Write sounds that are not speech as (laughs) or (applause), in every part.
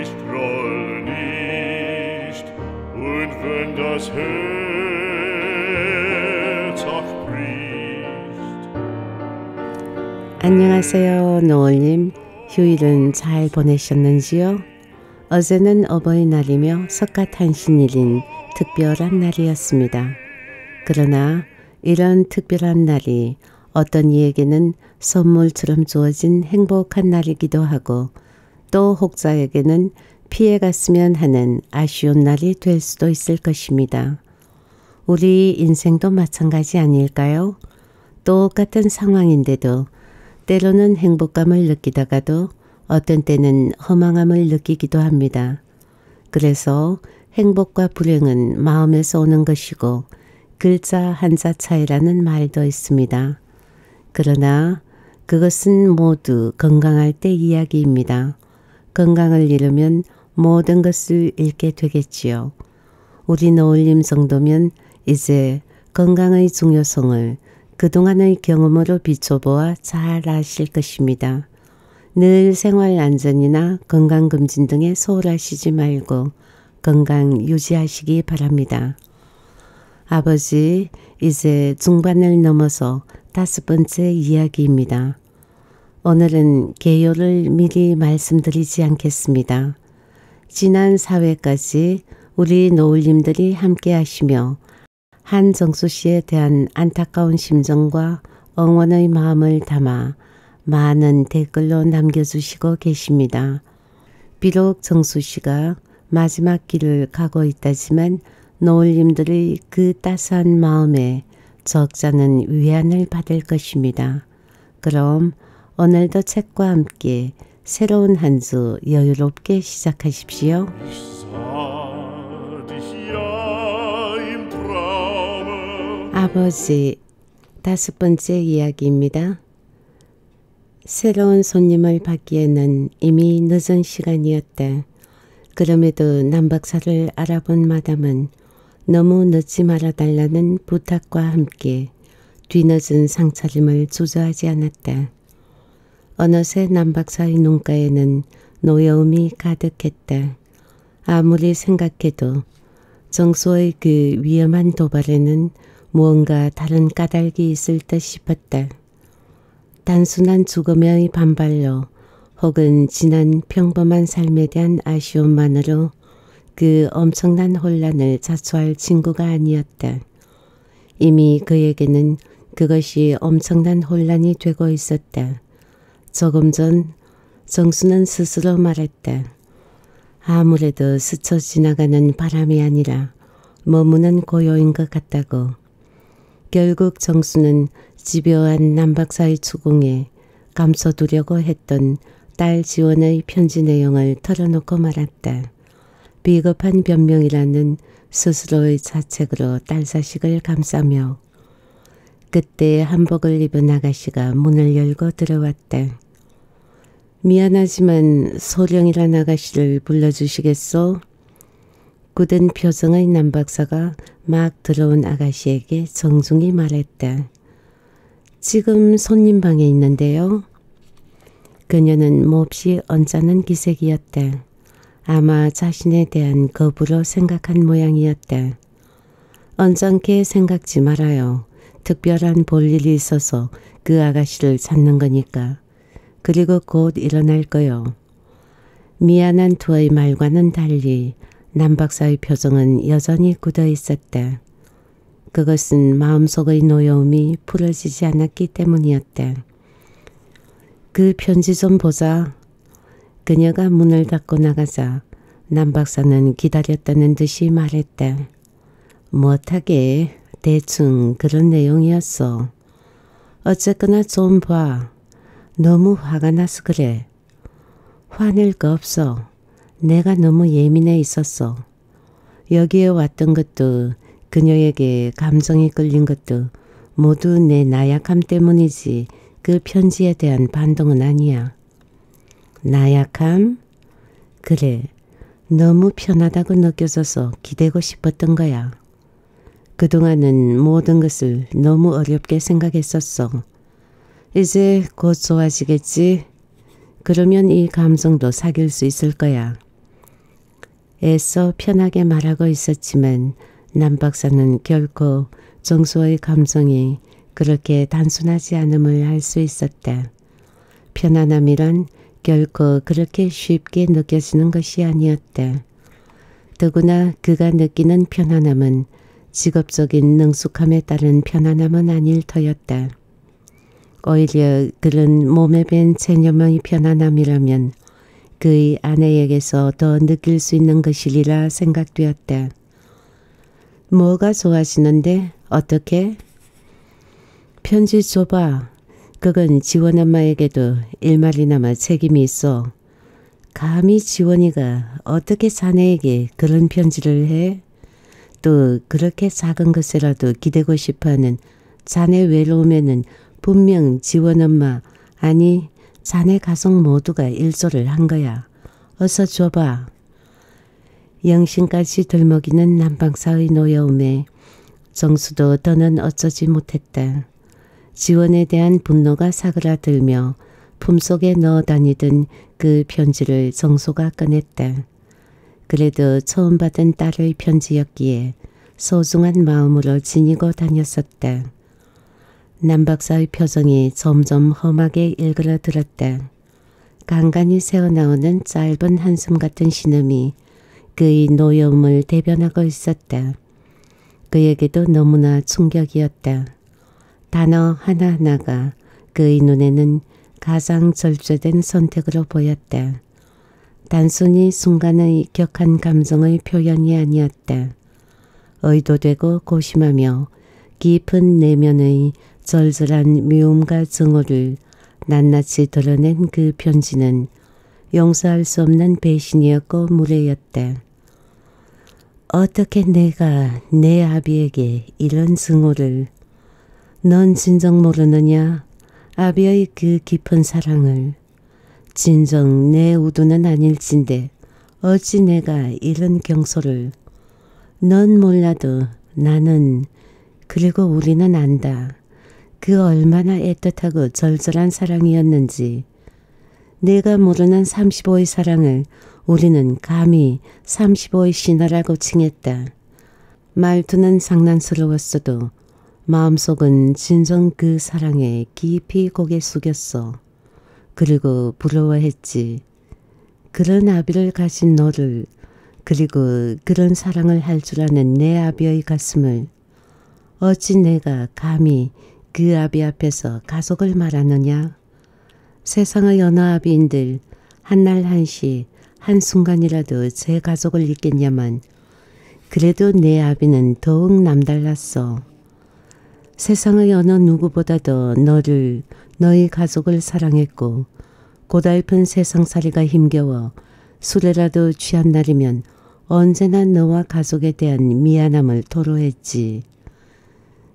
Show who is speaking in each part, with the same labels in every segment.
Speaker 1: Ich groll nicht, und wenn das Herz auch bricht.
Speaker 2: 안녕하세요, 노을님. 휴일은 잘 보내셨는지요? 어제는 어버이날이며 석가탄신일인 특별한 날이었습니다. 그러나 이런 특별한 날이 어떤 이에게는 선물처럼 주어진 행복한 날이기도 하고 또 혹자에게는 피해갔으면 하는 아쉬운 날이 될 수도 있을 것입니다. 우리 인생도 마찬가지 아닐까요? 똑같은 상황인데도 때로는 행복감을 느끼다가도 어떤 때는 허망함을 느끼기도 합니다. 그래서 행복과 불행은 마음에서 오는 것이고 글자 한자 차이라는 말도 있습니다. 그러나 그것은 모두 건강할 때 이야기입니다. 건강을 잃으면 모든 것을 잃게 되겠지요. 우리 노을님 정도면 이제 건강의 중요성을 그동안의 경험으로 비춰보아 잘 아실 것입니다. 늘 생활 안전이나 건강 검진 등에 소홀하시지 말고 건강 유지하시기 바랍니다. 아버지, 이제 중반을 넘어서 다섯 번째 이야기입니다. 오늘은 개요를 미리 말씀드리지 않겠습니다. 지난 4회까지 우리 노을님들이 함께 하시며 한정수 씨에 대한 안타까운 심정과 응원의 마음을 담아 많은 댓글로 남겨주시고 계십니다. 비록 정수 씨가 마지막 길을 가고 있다지만 노을님들의 그 따스한 마음에 적잖은 위안을 받을 것입니다. 그럼 오늘도 책과 함께 새로운 한 주 여유롭게 시작하십시오. 아버지 다섯 번째 이야기입니다. 새로운 손님을 받기에는 이미 늦은 시간이었다. 그럼에도 남박사를 알아본 마담은 너무 늦지 말아달라는 부탁과 함께 뒤늦은 상차림을 주저하지 않았다. 어느새 남박사의 눈가에는 노여움이 가득했다. 아무리 생각해도 정수의 그 위험한 도발에는 무언가 다른 까닭이 있을 듯 싶었다. 단순한 죽음의 반발로 혹은 지난 평범한 삶에 대한 아쉬움만으로 그 엄청난 혼란을 자초할 친구가 아니었다. 이미 그에게는 그것이 엄청난 혼란이 되고 있었다. 조금 전 정수는 스스로 말했다. 아무래도 스쳐 지나가는 바람이 아니라 머무는 고요인 것 같다고. 결국 정수는 집요한 남박사의 추궁에 감춰두려고 했던 딸 지원의 편지 내용을 털어놓고 말았다. 비겁한 변명이라는 스스로의 자책으로 딸 자식을 감싸며 그때 한복을 입은 아가씨가 문을 열고 들어왔다. 미안하지만 소령이란 아가씨를 불러주시겠소? 굳은 표정의 남박사가 막 들어온 아가씨에게 정중히 말했다. 지금 손님 방에 있는데요. 그녀는 몹시 언짢은 기색이었다. 아마 자신에 대한 거부로 생각한 모양이었다. 언짢게 생각지 말아요. 특별한 볼일이 있어서 그 아가씨를 찾는 거니까. 그리고 곧 일어날 거요. 미안한 투의 말과는 달리 남 박사의 표정은 여전히 굳어 있었다. 그것은 마음속의 노여움이 풀어지지 않았기 때문이었다. 그 편지 좀 보자. 그녀가 문을 닫고 나가자 남 박사는 기다렸다는 듯이 말했다. 못하게 대충 그런 내용이었어. 어쨌거나 좀 봐. 너무 화가 나서 그래. 화낼 거 없어. 내가 너무 예민해 있었어. 여기에 왔던 것도 그녀에게 감정이 끌린 것도 모두 내 나약함 때문이지 그 편지에 대한 반동은 아니야. 나약함? 그래. 너무 편하다고 느껴져서 기대고 싶었던 거야. 그동안은 모든 것을 너무 어렵게 생각했었어. 이제 곧 좋아지겠지? 그러면 이 감정도 사귈 수 있을 거야. 애써 편하게 말하고 있었지만 남 박사는 결코 정수의 감성이 그렇게 단순하지 않음을 알 수 있었다. 편안함이란 결코 그렇게 쉽게 느껴지는 것이 아니었다. 더구나 그가 느끼는 편안함은 직업적인 능숙함에 따른 편안함은 아닐 터였다. 오히려 그런 몸에 밴 체념의 편안함이라면 그의 아내에게서 더 느낄 수 있는 것이리라 생각되었다. 뭐가 좋아하시는데 어떻게? 편지 줘봐. 그건 지원 엄마에게도 일말이나마 책임이 있어. 감히 지원이가 어떻게 자네에게 그런 편지를 해? 또 그렇게 작은 것이라도 기대고 싶어하는 자네 외로움에는 분명 지원 엄마 아니 자네 가족 모두가 일조를 한 거야. 어서 줘봐. 영신까지 들먹이는 난방사의 노여움에 정수도 더는 어쩌지 못했다. 지원에 대한 분노가 사그라들며 품속에 넣어 다니던 그 편지를 정소가 꺼냈다. 그래도 처음 받은 딸의 편지였기에 소중한 마음으로 지니고 다녔었다. 남 박사의 표정이 점점 험하게 일그러들었다. 간간히 새어나오는 짧은 한숨 같은 신음이 그의 노여움을 대변하고 있었다. 그에게도 너무나 충격이었다. 단어 하나하나가 그의 눈에는 가장 절제된 선택으로 보였다. 단순히 순간의 격한 감정의 표현이 아니었다. 의도되고 고심하며 깊은 내면의 절절한 미움과 증오를 낱낱이 드러낸 그 편지는 용서할 수 없는 배신이었고 무례였다. 어떻게 내가 내 아비에게 이런 증오를 넌 진정 모르느냐 아비의 그 깊은 사랑을 진정 내 우두는 아닐진데 어찌 내가 이런 경솔을 넌 몰라도 나는 그리고 우리는 안다. 그 얼마나 애틋하고 절절한 사랑이었는지 내가 모르는 35의 사랑을 우리는 감히 35의 신화라고 칭했다. 말투는 장난스러웠어도 마음속은 진정 그 사랑에 깊이 고개 숙였어. 그리고 부러워했지. 그런 아비를 가진 너를 그리고 그런 사랑을 할 줄 아는 내 아비의 가슴을 어찌 내가 감히 그 아비 앞에서 가족을 말하느냐? 세상의 어느 아비인들 한날 한시 한순간이라도 제 가족을 잊겠냐만 그래도 내 아비는 더욱 남달랐어. 세상의 어느 누구보다도 너를 너희 가족을 사랑했고 고달픈 세상살이가 힘겨워 술에라도 취한 날이면 언제나 너와 가족에 대한 미안함을 토로했지.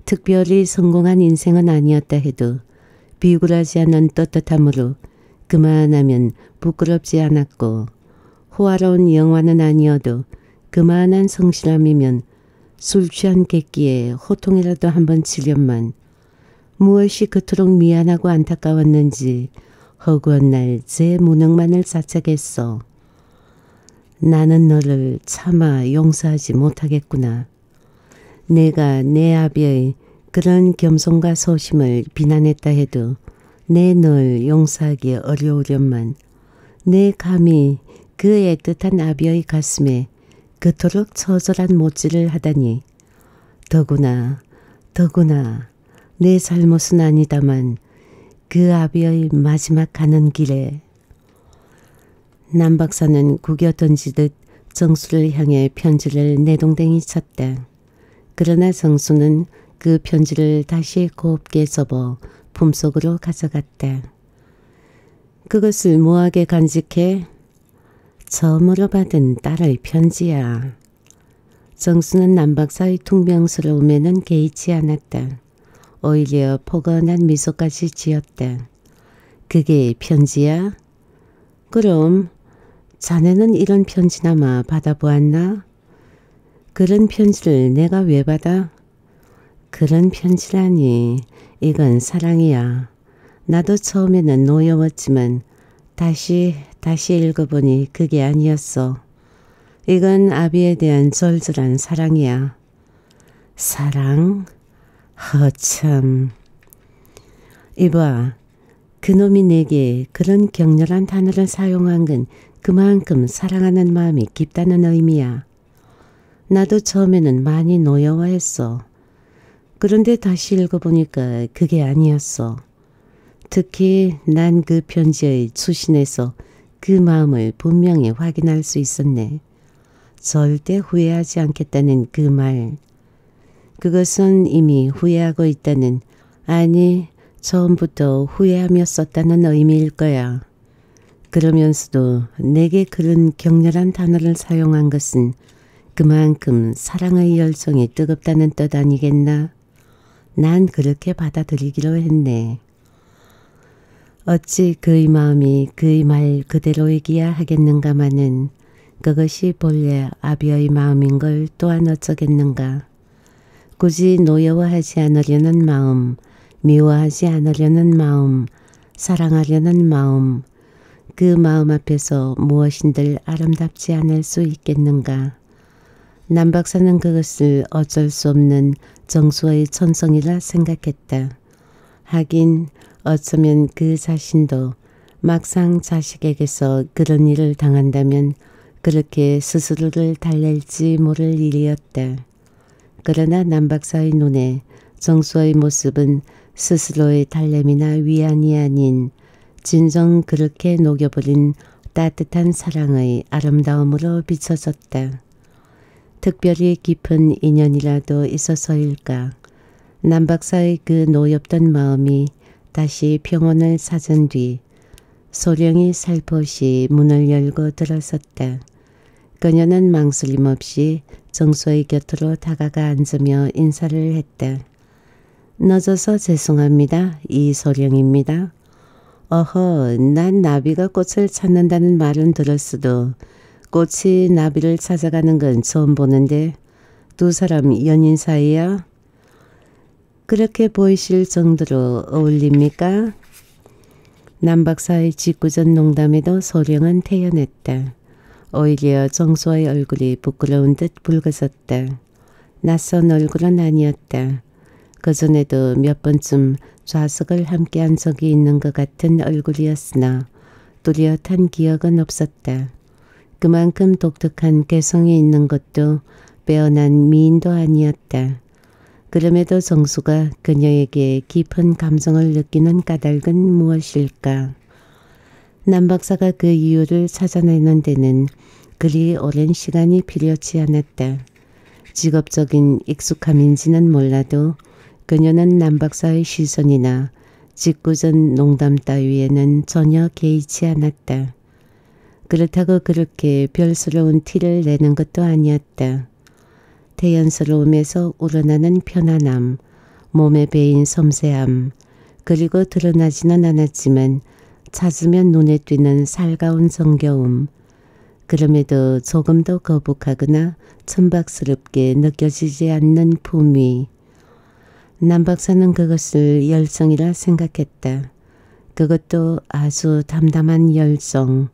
Speaker 2: 특별히 성공한 인생은 아니었다 해도 비굴하지 않은 떳떳함으로 그만하면 부끄럽지 않았고 호화로운 영화는 아니어도 그만한 성실함이면 술 취한 객기에 호통이라도 한번 치련만 무엇이 그토록 미안하고 안타까웠는지 허구한 날 제 무능만을 자책했어. 나는 너를 차마 용서하지 못하겠구나. 내가 내 아비의 그런 겸손과 소심을 비난했다 해도 내 널 용서하기 어려우련만 내 감히 그 애틋한 아비의 가슴에 그토록 처절한 못질을 하다니 더구나 더구나 내 잘못은 아니다만 그 아비의 마지막 가는 길에 남 박사는 구겨 던지듯 정수를 향해 편지를 내동댕이 쳤다. 그러나 정수는 그 편지를 다시 곱게 접어 품속으로 가져갔다. 그것을 뭐하게 간직해? 처음으로 받은 딸의 편지야. 정수는 남박사의 퉁명스러움에는 개의치 않았다. 오히려 포근한 미소까지 지었다. 그게 편지야? 그럼 자네는 이런 편지나마 받아보았나? 그런 편지를 내가 왜 받아? 그런 편지라니 이건 사랑이야. 나도 처음에는 노여웠지만 다시 다시 읽어보니 그게 아니었어. 이건 아비에 대한 절절한 사랑이야. 사랑? 허참. 이봐, 그놈이 내게 그런 격렬한 단어를 사용한 건 그만큼 사랑하는 마음이 깊다는 의미야. 나도 처음에는 많이 노여워했어. 그런데 다시 읽어보니까 그게 아니었어. 특히 난 그 편지의 수신에서 그 마음을 분명히 확인할 수 있었네. 절대 후회하지 않겠다는 그 말. 그것은 이미 후회하고 있다는, 아니, 처음부터 후회하며 썼다는 의미일 거야. 그러면서도 내게 그런 격렬한 단어를 사용한 것은 그만큼 사랑의 열정이 뜨겁다는 뜻 아니겠나? 난 그렇게 받아들이기로 했네. 어찌 그의 마음이 그의 말 그대로이기야 하겠는가마는 그것이 본래 아비의 마음인 걸 또한 어쩌겠는가. 굳이 노여워하지 않으려는 마음, 미워하지 않으려는 마음, 사랑하려는 마음, 그 마음 앞에서 무엇인들 아름답지 않을 수 있겠는가. 남 박사는 그것을 어쩔 수 없는 정수의 천성이라 생각했다. 하긴 어쩌면 그 자신도 막상 자식에게서 그런 일을 당한다면 그렇게 스스로를 달랠지 모를 일이었다. 그러나 남 박사의 눈에 정수의 모습은 스스로의 달램이나 위안이 아닌 진정 그렇게 녹여버린 따뜻한 사랑의 아름다움으로 비춰졌다. 특별히 깊은 인연이라도 있어서일까. 남 박사의 그 노엽던 마음이 다시 평온을 찾은 뒤 소령이 살포시 문을 열고 들어섰다. 그녀는 망설임 없이 정수의 곁으로 다가가 앉으며 인사를 했다. 늦어서 죄송합니다. 이소령입니다. 어허, 난 나비가 꽃을 찾는다는 말은 들었어도 꽃이 나비를 찾아가는 건 처음 보는데 두 사람 연인 사이야? 그렇게 보이실 정도로 어울립니까? 남박사의 짓궂은 농담에도 소령은 태연했다. 오히려 정수의 얼굴이 부끄러운 듯 붉어졌다. 낯선 얼굴은 아니었다. 그전에도 몇 번쯤 좌석을 함께한 적이 있는 것 같은 얼굴이었으나 뚜렷한 기억은 없었다. 그만큼 독특한 개성이 있는 것도 빼어난 미인도 아니었다. 그럼에도 정수가 그녀에게 깊은 감성을 느끼는 까닭은 무엇일까? 남 박사가 그 이유를 찾아내는 데는 그리 오랜 시간이 필요치 않았다. 직업적인 익숙함인지는 몰라도 그녀는 남 박사의 시선이나 짓궂은 농담 따위에는 전혀 개의치 않았다. 그렇다고 그렇게 별스러운 티를 내는 것도 아니었다. 태연스러움에서 우러나는 편안함, 몸에 배인 섬세함, 그리고 드러나지는 않았지만 찾으면 눈에 띄는 살가운 정겨움, 그럼에도 조금 더 거북하거나 천박스럽게 느껴지지 않는 품위. 남 박사는 그것을 열정이라 생각했다. 그것도 아주 담담한 열정,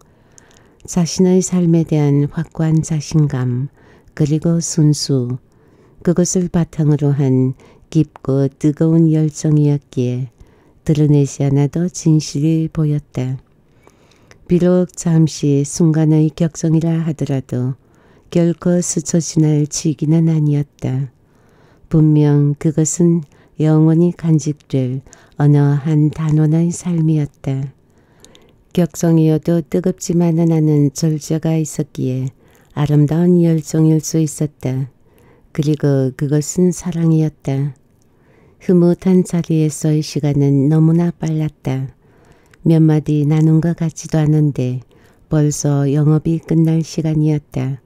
Speaker 2: 자신의 삶에 대한 확고한 자신감, 그리고 순수, 그것을 바탕으로 한 깊고 뜨거운 열정이었기에 드러내지 않아도 진실이 보였다. 비록 잠시 순간의 격정이라 하더라도 결코 스쳐 지날 치기는 아니었다. 분명 그것은 영원히 간직될 어느 한 단원의 삶이었다. 격정이어도 뜨겁지만은 않은 절제가 있었기에 아름다운 열정일 수 있었다. 그리고 그것은 사랑이었다. 흐뭇한 자리에서의 시간은 너무나 빨랐다. 몇 마디 나눈 것 같지도 않은데 벌써 영업이 끝날 시간이었다.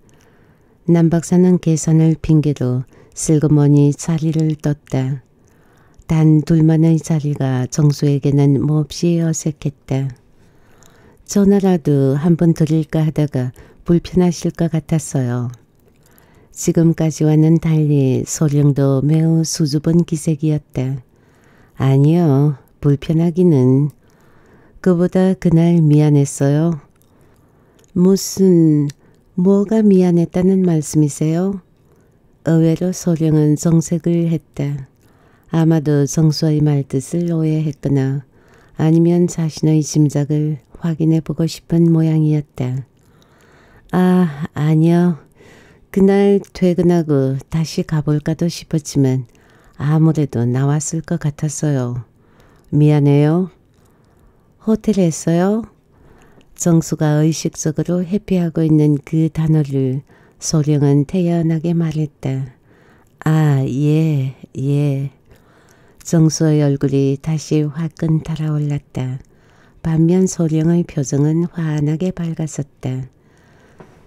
Speaker 2: 남 박사는 계산을 핑계로 슬그머니 자리를 떴다. 단 둘만의 자리가 정수에게는 몹시 어색했다. 전화라도 한번 드릴까 하다가 불편하실 것 같았어요. 지금까지와는 달리 소령도 매우 수줍은 기색이었다. 아니요, 불편하기는. 그보다 그날 미안했어요. 무슨 뭐가 미안했다는 말씀이세요? 의외로 소령은 정색을 했다. 아마도 정수의 말뜻을 오해했거나 아니면 자신의 짐작을 확인해 보고 싶은 모양이었다. 아, 아니요. 그날 퇴근하고 다시 가볼까도 싶었지만 아무래도 나왔을 것 같았어요. 미안해요. 호텔에서요? 정수가 의식적으로 회피하고 있는 그 단어를 소령은 태연하게 말했다. 아, 예, 예. 정수의 얼굴이 다시 화끈 달아올랐다. 반면 소령의 표정은 환하게 밝았었다.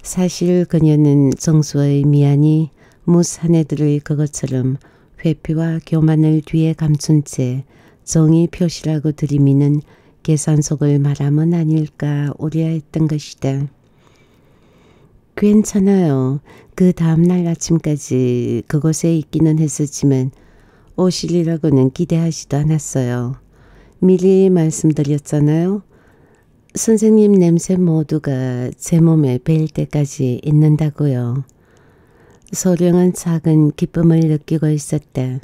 Speaker 2: 사실 그녀는 정수의 미안이 무사내들의 그것처럼 회피와 교만을 뒤에 감춘 채 정의 표시라고 들이미는 계산 속을 말하면 아닐까 우려했던 것이다. 괜찮아요. 그 다음날 아침까지 그곳에 있기는 했었지만 오실이라고는 기대하지도 않았어요. 미리 말씀드렸잖아요. 선생님 냄새 모두가 제 몸에 뵐 때까지 있는다고요. 소령은 작은 기쁨을 느끼고 있었다.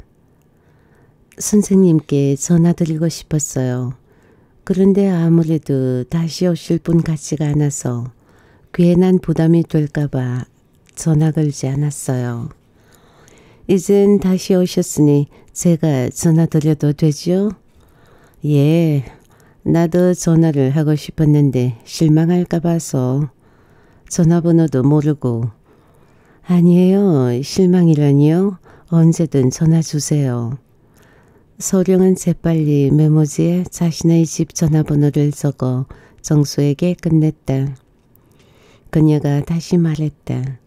Speaker 2: 선생님께 전화드리고 싶었어요. 그런데 아무래도 다시 오실 분 같지가 않아서 괜한 부담이 될까봐 전화 걸지 않았어요. 이젠 다시 오셨으니 제가 전화 드려도 되죠? 예, 나도 전화를 하고 싶었는데 실망할까 봐서 전화번호도 모르고 아니에요. 실망이라니요? 언제든 전화 주세요. 소령은 재빨리 메모지에 자신의 집 전화번호를 적어 정수에게 끝냈다. 그녀가 다시 말했다.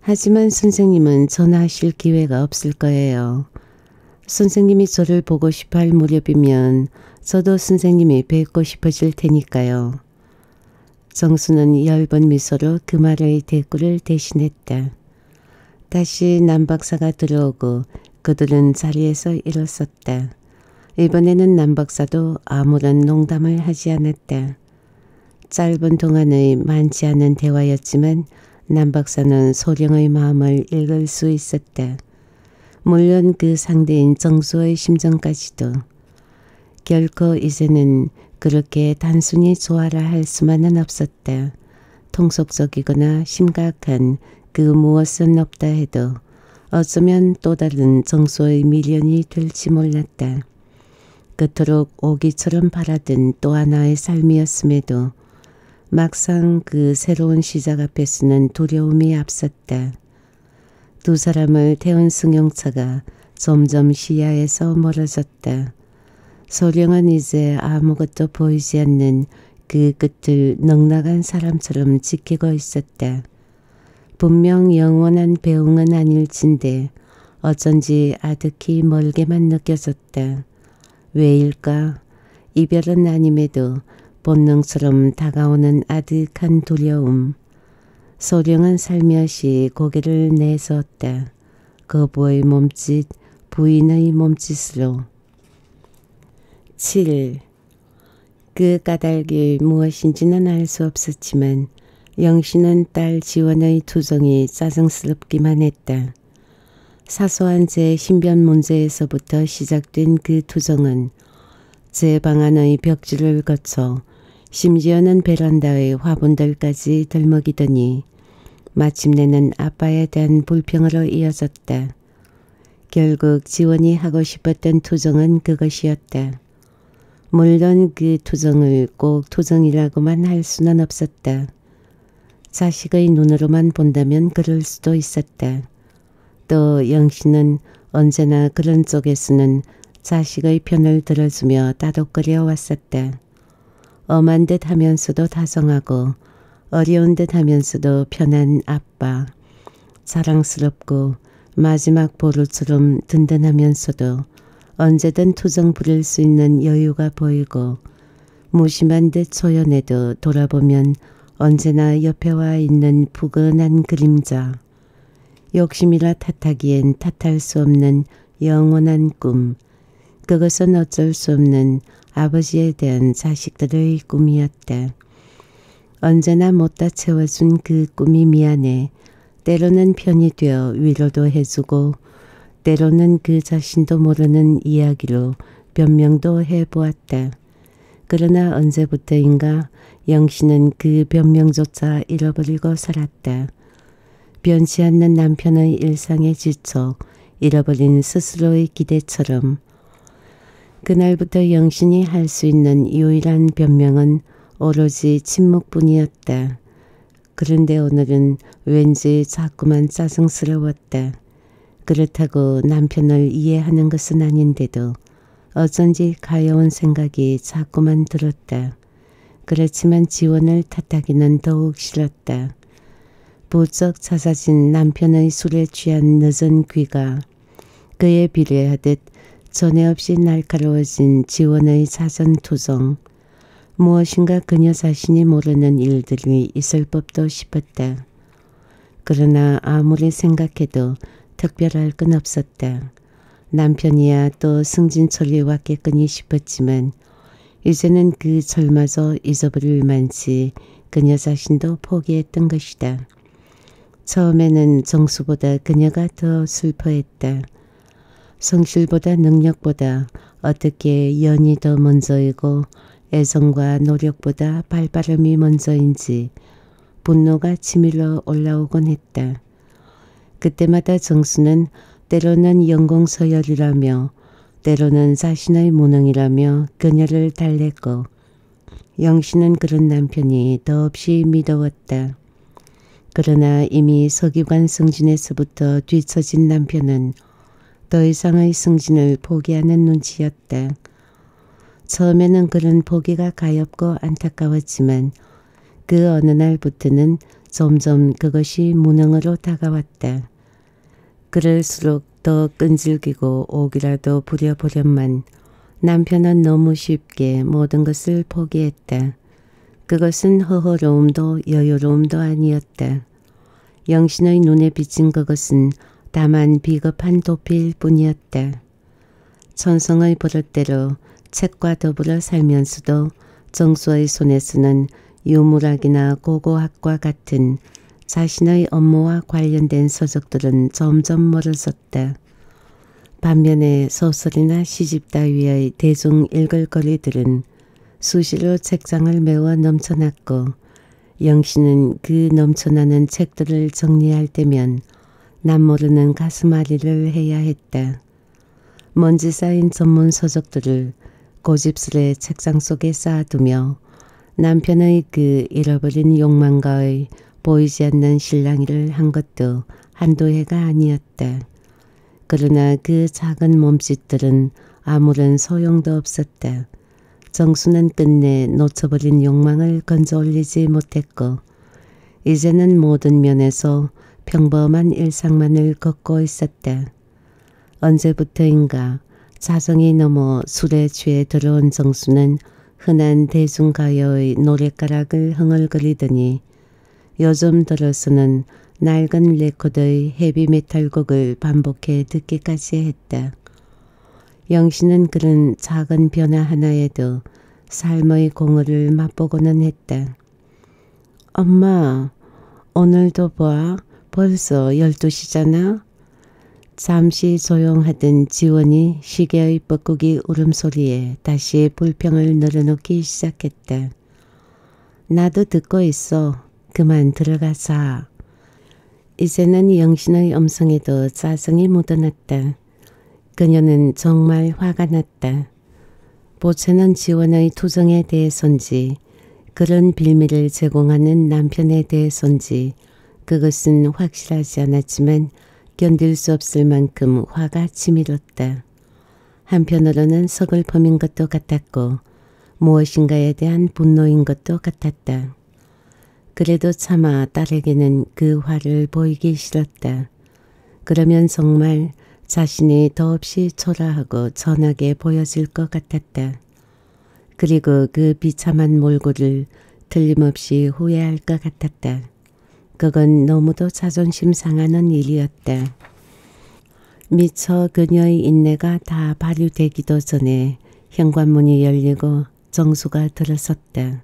Speaker 2: 하지만 선생님은 전화하실 기회가 없을 거예요. 선생님이 저를 보고 싶어 할 무렵이면 저도 선생님이 뵙고 싶어질 테니까요. 정수는 엷은 미소로 그 말의 대꾸를 대신했다. 다시 남 박사가 들어오고 그들은 자리에서 일었었다. 이번에는 남 박사도 아무런 농담을 하지 않았다. 짧은 동안의 많지 않은 대화였지만 남 박사는 소령의 마음을 읽을 수 있었다. 물론 그 상대인 정수의 심정까지도. 결코 이제는 그렇게 단순히 좋아라 할 수만은 없었다. 통속적이거나 심각한 그 무엇은 없다 해도 어쩌면 또 다른 정수의 미련이 될지 몰랐다. 그토록 오기처럼 바라던 또 하나의 삶이었음에도 막상 그 새로운 시작 앞에 서는 두려움이 앞섰다. 두 사람을 태운 승용차가 점점 시야에서 멀어졌다. 소령은 이제 아무것도 보이지 않는 그 끝을 넉나간 사람처럼 지키고 있었다. 분명 영원한 배웅은 아닐진데 어쩐지 아득히 멀게만 느껴졌다. 왜일까? 이별은 아님에도 본능처럼 다가오는 아득한 두려움. 소령은 살며시 고개를 내섰다. 거부의 몸짓, 부인의 몸짓으로. 7. 그 까닭이 무엇인지는 알 수 없었지만 영신은 딸 지원의 투정이 짜증스럽기만 했다. 사소한 제 신변 문제에서부터 시작된 그 투정은 제 방안의 벽지를 거쳐 심지어는 베란다의 화분들까지 들먹이더니 마침내는 아빠에 대한 불평으로 이어졌다. 결국 지원이 하고 싶었던 투정은 그것이었다. 물론 그 투정을 꼭 투정이라고만 할 수는 없었다. 자식의 눈으로만 본다면 그럴 수도 있었다. 또 영신은 언제나 그런 쪽에서는 자식의 편을 들어주며 따독거려 왔었다. 엄한 듯 하면서도 다정하고 어려운 듯 하면서도 편한 아빠. 사랑스럽고 마지막 보루처럼 든든하면서도 언제든 투정 부릴 수 있는 여유가 보이고 무심한 듯 초연해도 돌아보면 언제나 옆에 와 있는 부근한 그림자. 욕심이라 탓하기엔 탓할 수 없는 영원한 꿈. 그것은 어쩔 수 없는 아버지에 대한 자식들의 꿈이었다. 언제나 못다 채워준 그 꿈이 미안해. 때로는 편이 되어 위로도 해주고 때로는 그 자신도 모르는 이야기로 변명도 해보았다. 그러나 언제부터인가 영신은 그 변명조차 잃어버리고 살았다. 변치 않는 남편의 일상에 지쳐 잃어버린 스스로의 기대처럼 그날부터 영신이 할 수 있는 유일한 변명은 오로지 침묵뿐이었다. 그런데 오늘은 왠지 자꾸만 짜증스러웠다. 그렇다고 남편을 이해하는 것은 아닌데도 어쩐지 가여운 생각이 자꾸만 들었다. 그렇지만 지원을 탓하기는 더욱 싫었다. 부쩍 잦아진 남편의 술에 취한 늦은 귀가 그에 비례하듯 전에 없이 날카로워진 지원의 사전 투정 무엇인가 그녀 자신이 모르는 일들이 있을 법도 싶었다. 그러나 아무리 생각해도 특별할 건 없었다. 남편이야 또 승진철이 왔겠거니 싶었지만 이제는 그 절마저 잊어버릴 만치 그녀 자신도 포기했던 것이다. 처음에는 정수보다 그녀가 더 슬퍼했다. 성실보다 능력보다 어떻게 연이 더 먼저이고 애정과 노력보다 발바람이 먼저인지 분노가 치밀러 올라오곤 했다. 그때마다 정수는 때로는 영공서열이라며 때로는 자신의 무능이라며 그녀를 달랬고 영신은 그런 남편이 더없이 미더웠다. 그러나 이미 서기관 승진에서부터 뒤처진 남편은 더 이상의 승진을 포기하는 눈치였다. 처음에는 그런 포기가 가엽고 안타까웠지만 그 어느 날부터는 점점 그것이 무능으로 다가왔다. 그럴수록 더 끈질기고 오기라도 부려보련만 남편은 너무 쉽게 모든 것을 포기했다. 그것은 허허로움도 여유로움도 아니었다. 영신의 눈에 비친 그것은 다만 비겁한 도피일 뿐이었다. 천성의 버릇대로 책과 더불어 살면서도 정수의 손에서는 유물학이나 고고학과 같은 자신의 업무와 관련된 서적들은 점점 멀어졌다. 반면에 소설이나 시집 따위의 대중 읽을 거리들은 수시로 책장을 메워 넘쳐났고 영신은 그 넘쳐나는 책들을 정리할 때면 남 모르는 가슴앓이를 해야 했다. 먼지 쌓인 전문 서적들을 고집스레 책상 속에 쌓아두며 남편의 그 잃어버린 욕망과의 보이지 않는 실랑이를 한 것도 한두 해가 아니었다. 그러나 그 작은 몸짓들은 아무런 소용도 없었다. 정수는 끝내 놓쳐버린 욕망을 건져 올리지 못했고 이제는 모든 면에서 평범한 일상만을 걷고 있었다. 언제부터인가 자정이 넘어 술에 취해 들어온 정수는 흔한 대중가요의 노랫가락을 흥얼거리더니 요즘 들어서는 낡은 레코드의 헤비메탈 곡을 반복해 듣기까지 했다. 영신은 그런 작은 변화 하나에도 삶의 공허를 맛보고는 했다. 엄마, 오늘도 봐. 벌써 12시잖아. 잠시 조용하던 지원이 시계의 뻐꾸기 울음소리에 다시 불평을 늘어놓기 시작했다. 나도 듣고 있어. 그만 들어가자. 이제는 영신의 음성에도 짜증이 묻어났다. 그녀는 정말 화가 났다. 보채는 지원의 투정에 대해선지 그런 빌미를 제공하는 남편에 대해선지 그것은 확실하지 않았지만 견딜 수 없을 만큼 화가 치밀었다. 한편으로는 서글픔인 것도 같았고 무엇인가에 대한 분노인 것도 같았다. 그래도 차마 딸에게는 그 화를 보이기 싫었다. 그러면 정말 자신이 더없이 초라하고 전하게 보여질 것 같았다. 그리고 그 비참한 몰골을 틀림없이 후회할 것 같았다. 그건 너무도 자존심 상하는 일이었다. 미처 그녀의 인내가 다 발휘되기도 전에 현관문이 열리고 정수가 들어섰다.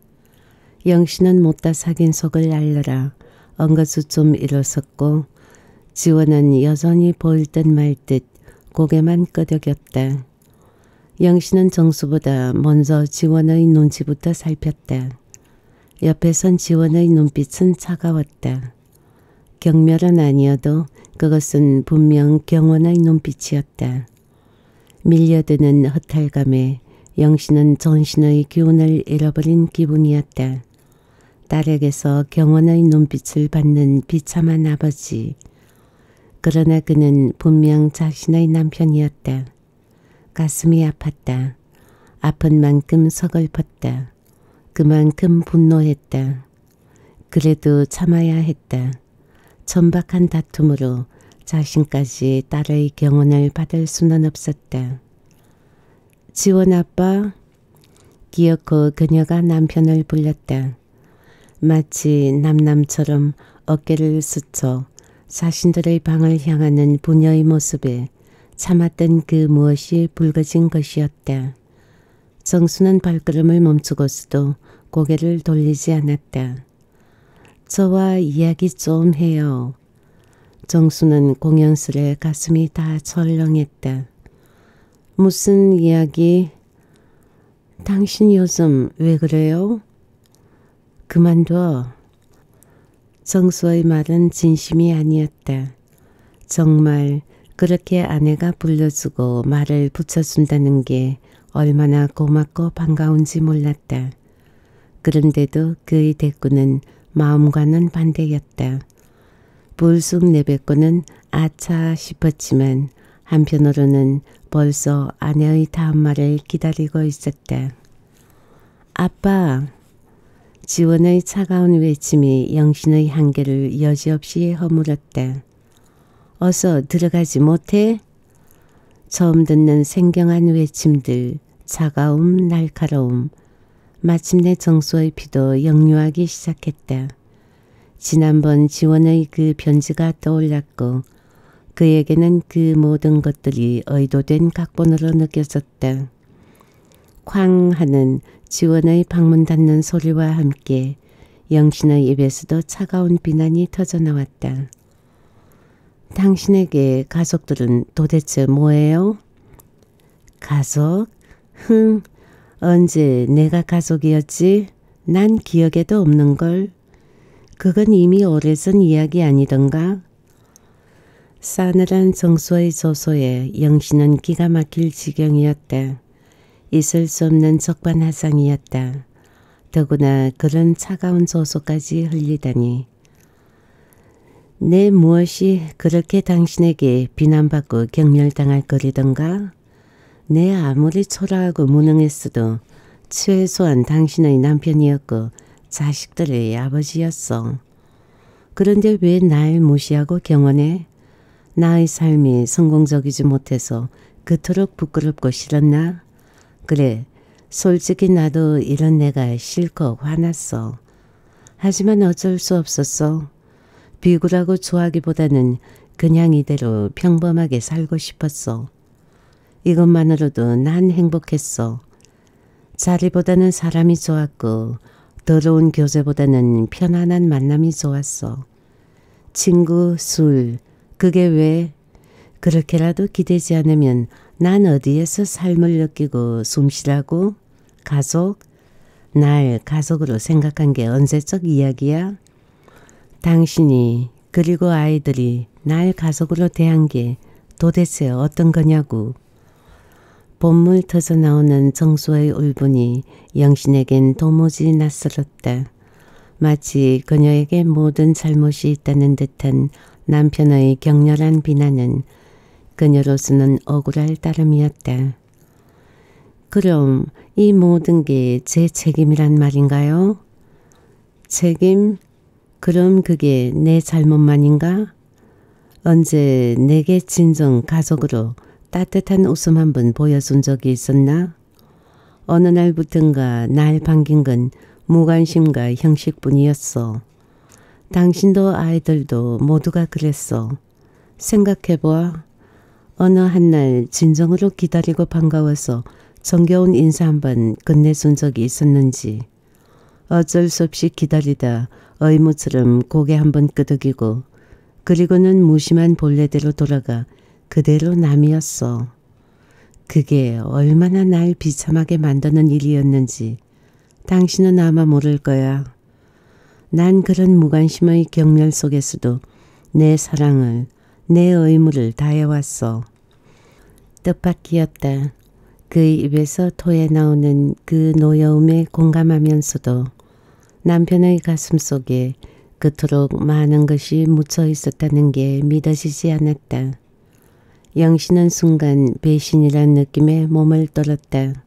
Speaker 2: 영신은 못다 사귄 속을 알느라 엉거수 좀 일어섰고 지원은 여전히 보일 듯 말 듯 고개만 끄덕였다. 영신은 정수보다 먼저 지원의 눈치부터 살폈다. 옆에 선 지원의 눈빛은 차가웠다. 경멸은 아니어도 그것은 분명 경원의 눈빛이었다. 밀려드는 허탈감에 영신은 전신의 기운을 잃어버린 기분이었다. 딸에게서 경원의 눈빛을 받는 비참한 아버지. 그러나 그는 분명 자신의 남편이었다. 가슴이 아팠다. 아픈 만큼 서글펐다. 그만큼 분노했다. 그래도 참아야 했다. 천박한 다툼으로 자신까지 딸의 경원을 받을 수는 없었다. 지원 아빠 기어코 그녀가 남편을 불렀다. 마치 남남처럼 어깨를 스쳐 자신들의 방을 향하는 부녀의 모습에 참았던 그 무엇이 붉어진 것이었다. 정수는 발걸음을 멈추고서도 고개를 돌리지 않았다. 저와 이야기 좀 해요. 정수는 공연스레 가슴이 다 철렁했다. 무슨 이야기? 당신 요즘 왜 그래요? 그만둬. 정수의 말은 진심이 아니었다. 정말 그렇게 아내가 불러주고 말을 붙여준다는 게 얼마나 고맙고 반가운지 몰랐다. 그런데도 그의 대꾸는 마음과는 반대였다. 불쑥 내뱉고는 아차 싶었지만 한편으로는 벌써 아내의 다음 말을 기다리고 있었다. 아빠! 지원의 차가운 외침이 영신의 한계를 여지없이 허물었다. 어서 들어가지 못해? 처음 듣는 생경한 외침들, 차가움, 날카로움, 마침내 정수의 피도 역류하기 시작했다. 지난번 지원의 그 편지가 떠올랐고 그에게는 그 모든 것들이 의도된 각본으로 느껴졌다. 쾅 하는 지원의 방문 닫는 소리와 함께 영신의 입에서도 차가운 비난이 터져나왔다. 당신에게 가족들은 도대체 뭐예요? 가족? 흥, 언제 내가 가족이었지? 난 기억에도 없는걸. 그건 이미 오래전 이야기 아니던가? 싸늘한 정수의 조소에 영신은 기가 막힐 지경이었다. 있을 수 없는 적반하장이었다. 더구나 그런 차가운 조소까지 흘리다니. 내 무엇이 그렇게 당신에게 비난받고 경멸당할 거리던가? 내 아무리 초라하고 무능했어도 최소한 당신의 남편이었고 자식들의 아버지였어. 그런데 왜 날 무시하고 경원해? 나의 삶이 성공적이지 못해서 그토록 부끄럽고 싫었나? 그래, 솔직히 나도 이런 내가 싫고 화났어. 하지만 어쩔 수 없었어. 비굴하고 좋아하기보다는 그냥 이대로 평범하게 살고 싶었어. 이것만으로도 난 행복했어. 자리보다는 사람이 좋았고 더러운 교제보다는 편안한 만남이 좋았어. 친구, 술, 그게 왜? 그렇게라도 기대지 않으면 난 어디에서 삶을 느끼고 숨쉬라고? 가족? 날 가족으로 생각한 게 언제적 이야기야? 당신이 그리고 아이들이 날 가족으로 대한 게 도대체 어떤 거냐고. 본물 터져 나오는 정수의 울분이 영신에겐 도무지 낯설었다. 마치 그녀에게 모든 잘못이 있다는 듯한 남편의 격렬한 비난은 그녀로서는 억울할 따름이었다. 그럼 이 모든 게 제 책임이란 말인가요? 책임? 그럼 그게 내 잘못만인가? 언제 내게 진정 가족으로 따뜻한 웃음 한 번 보여준 적이 있었나? 어느 날부턴가 날 반긴 건 무관심과 형식뿐이었어. 당신도 아이들도 모두가 그랬어. 생각해보아. 어느 한날 진정으로 기다리고 반가워서 정겨운 인사 한 번 끝내준 적이 있었는지. 어쩔 수 없이 기다리다 의무처럼 고개 한번 끄덕이고 그리고는 무심한 본래대로 돌아가 그대로 남이었어. 그게 얼마나 날 비참하게 만드는 일이었는지 당신은 아마 모를 거야. 난 그런 무관심의 경멸 속에서도 내 사랑을, 내 의무를 다해왔어. 뜻밖이었다. 그 입에서 토해 나오는 그 노여움에 공감하면서도 남편의 가슴 속에 그토록 많은 것이 묻혀 있었다는 게 믿어지지 않았다. 영신은 순간 배신이란 느낌에 몸을 떨었다.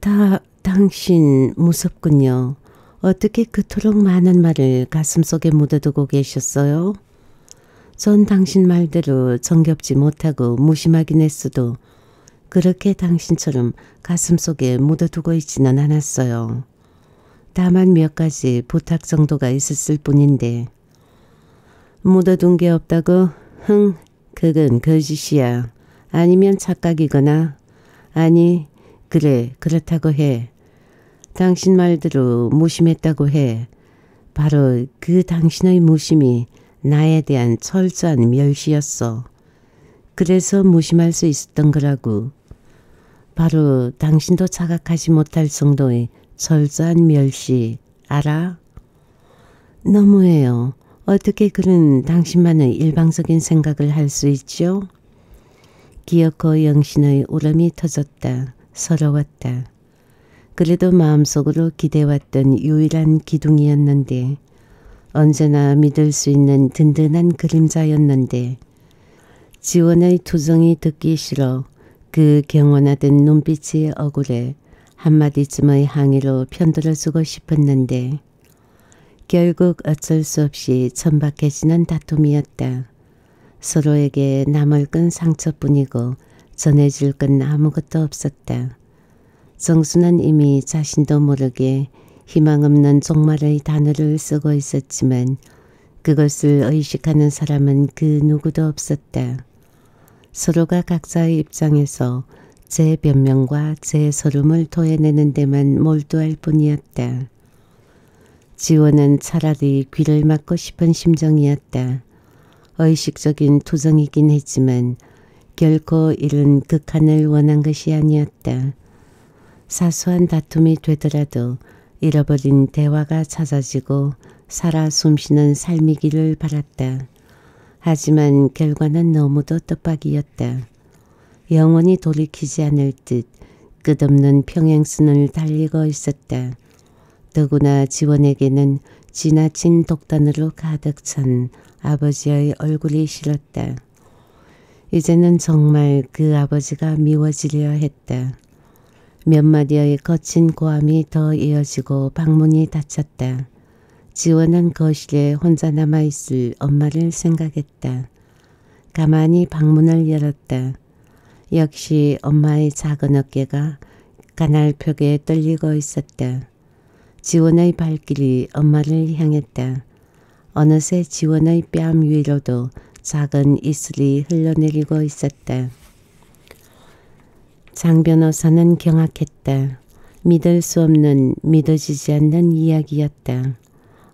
Speaker 2: 다 당신 무섭군요. 어떻게 그토록 많은 말을 가슴속에 묻어두고 계셨어요? 전 당신 말대로 정겹지 못하고 무심하긴 했어도 그렇게 당신처럼 가슴속에 묻어두고 있지는 않았어요. 다만 몇 가지 부탁 정도가 있었을 뿐인데 묻어둔 게 없다고? 흥, 그건 거짓이야. 아니면 착각이거나 아니 그래 그렇다고 해. 당신 말대로 무심했다고 해. 바로 그 당신의 무심이 나에 대한 철저한 멸시였어. 그래서 무심할 수 있었던 거라고. 바로 당신도 자각하지 못할 정도의 철저한 멸시 알아? 너무해요. 어떻게 그런 당신만의 일방적인 생각을 할 수 있죠? 기어코 영신의 울음이 터졌다. 서러웠다. 그래도 마음속으로 기대왔던 유일한 기둥이었는데 언제나 믿을 수 있는 든든한 그림자였는데 지원의 투정이 듣기 싫어 그 경원하던 눈빛이 억울해 한마디쯤의 항의로 편들어 주고 싶었는데 결국 어쩔 수 없이 천박해지는 다툼이었다. 서로에게 남을 건 상처뿐이고 전해줄 건 아무것도 없었다. 정수는 이미 자신도 모르게 희망 없는 종말의 단어를 쓰고 있었지만 그것을 의식하는 사람은 그 누구도 없었다. 서로가 각자의 입장에서 제 변명과 제 서름을 토해내는 데만 몰두할 뿐이었다. 지원은 차라리 귀를 막고 싶은 심정이었다. 의식적인 투정이긴 했지만 결코 이런 극한을 원한 것이 아니었다. 사소한 다툼이 되더라도 잃어버린 대화가 찾아지고 살아 숨쉬는 삶이기를 바랐다. 하지만 결과는 너무도 뜻밖이었다. 영원히 돌이키지 않을 듯 끝없는 평행선을 달리고 있었다. 더구나 지원에게는 지나친 독단으로 가득 찬 아버지의 얼굴이 싫었다. 이제는 정말 그 아버지가 미워지려 했다. 몇 마디의 거친 고함이 더 이어지고 방문이 닫혔다. 지원은 거실에 혼자 남아있을 엄마를 생각했다. 가만히 방문을 열었다. 역시 엄마의 작은 어깨가 가날벽에 떨리고 있었다. 지원의 발길이 엄마를 향했다. 어느새 지원의 뺨 위로도 작은 이슬이 흘러내리고 있었다. 장 변호사는 경악했다. 믿을 수 없는 믿어지지 않는 이야기였다.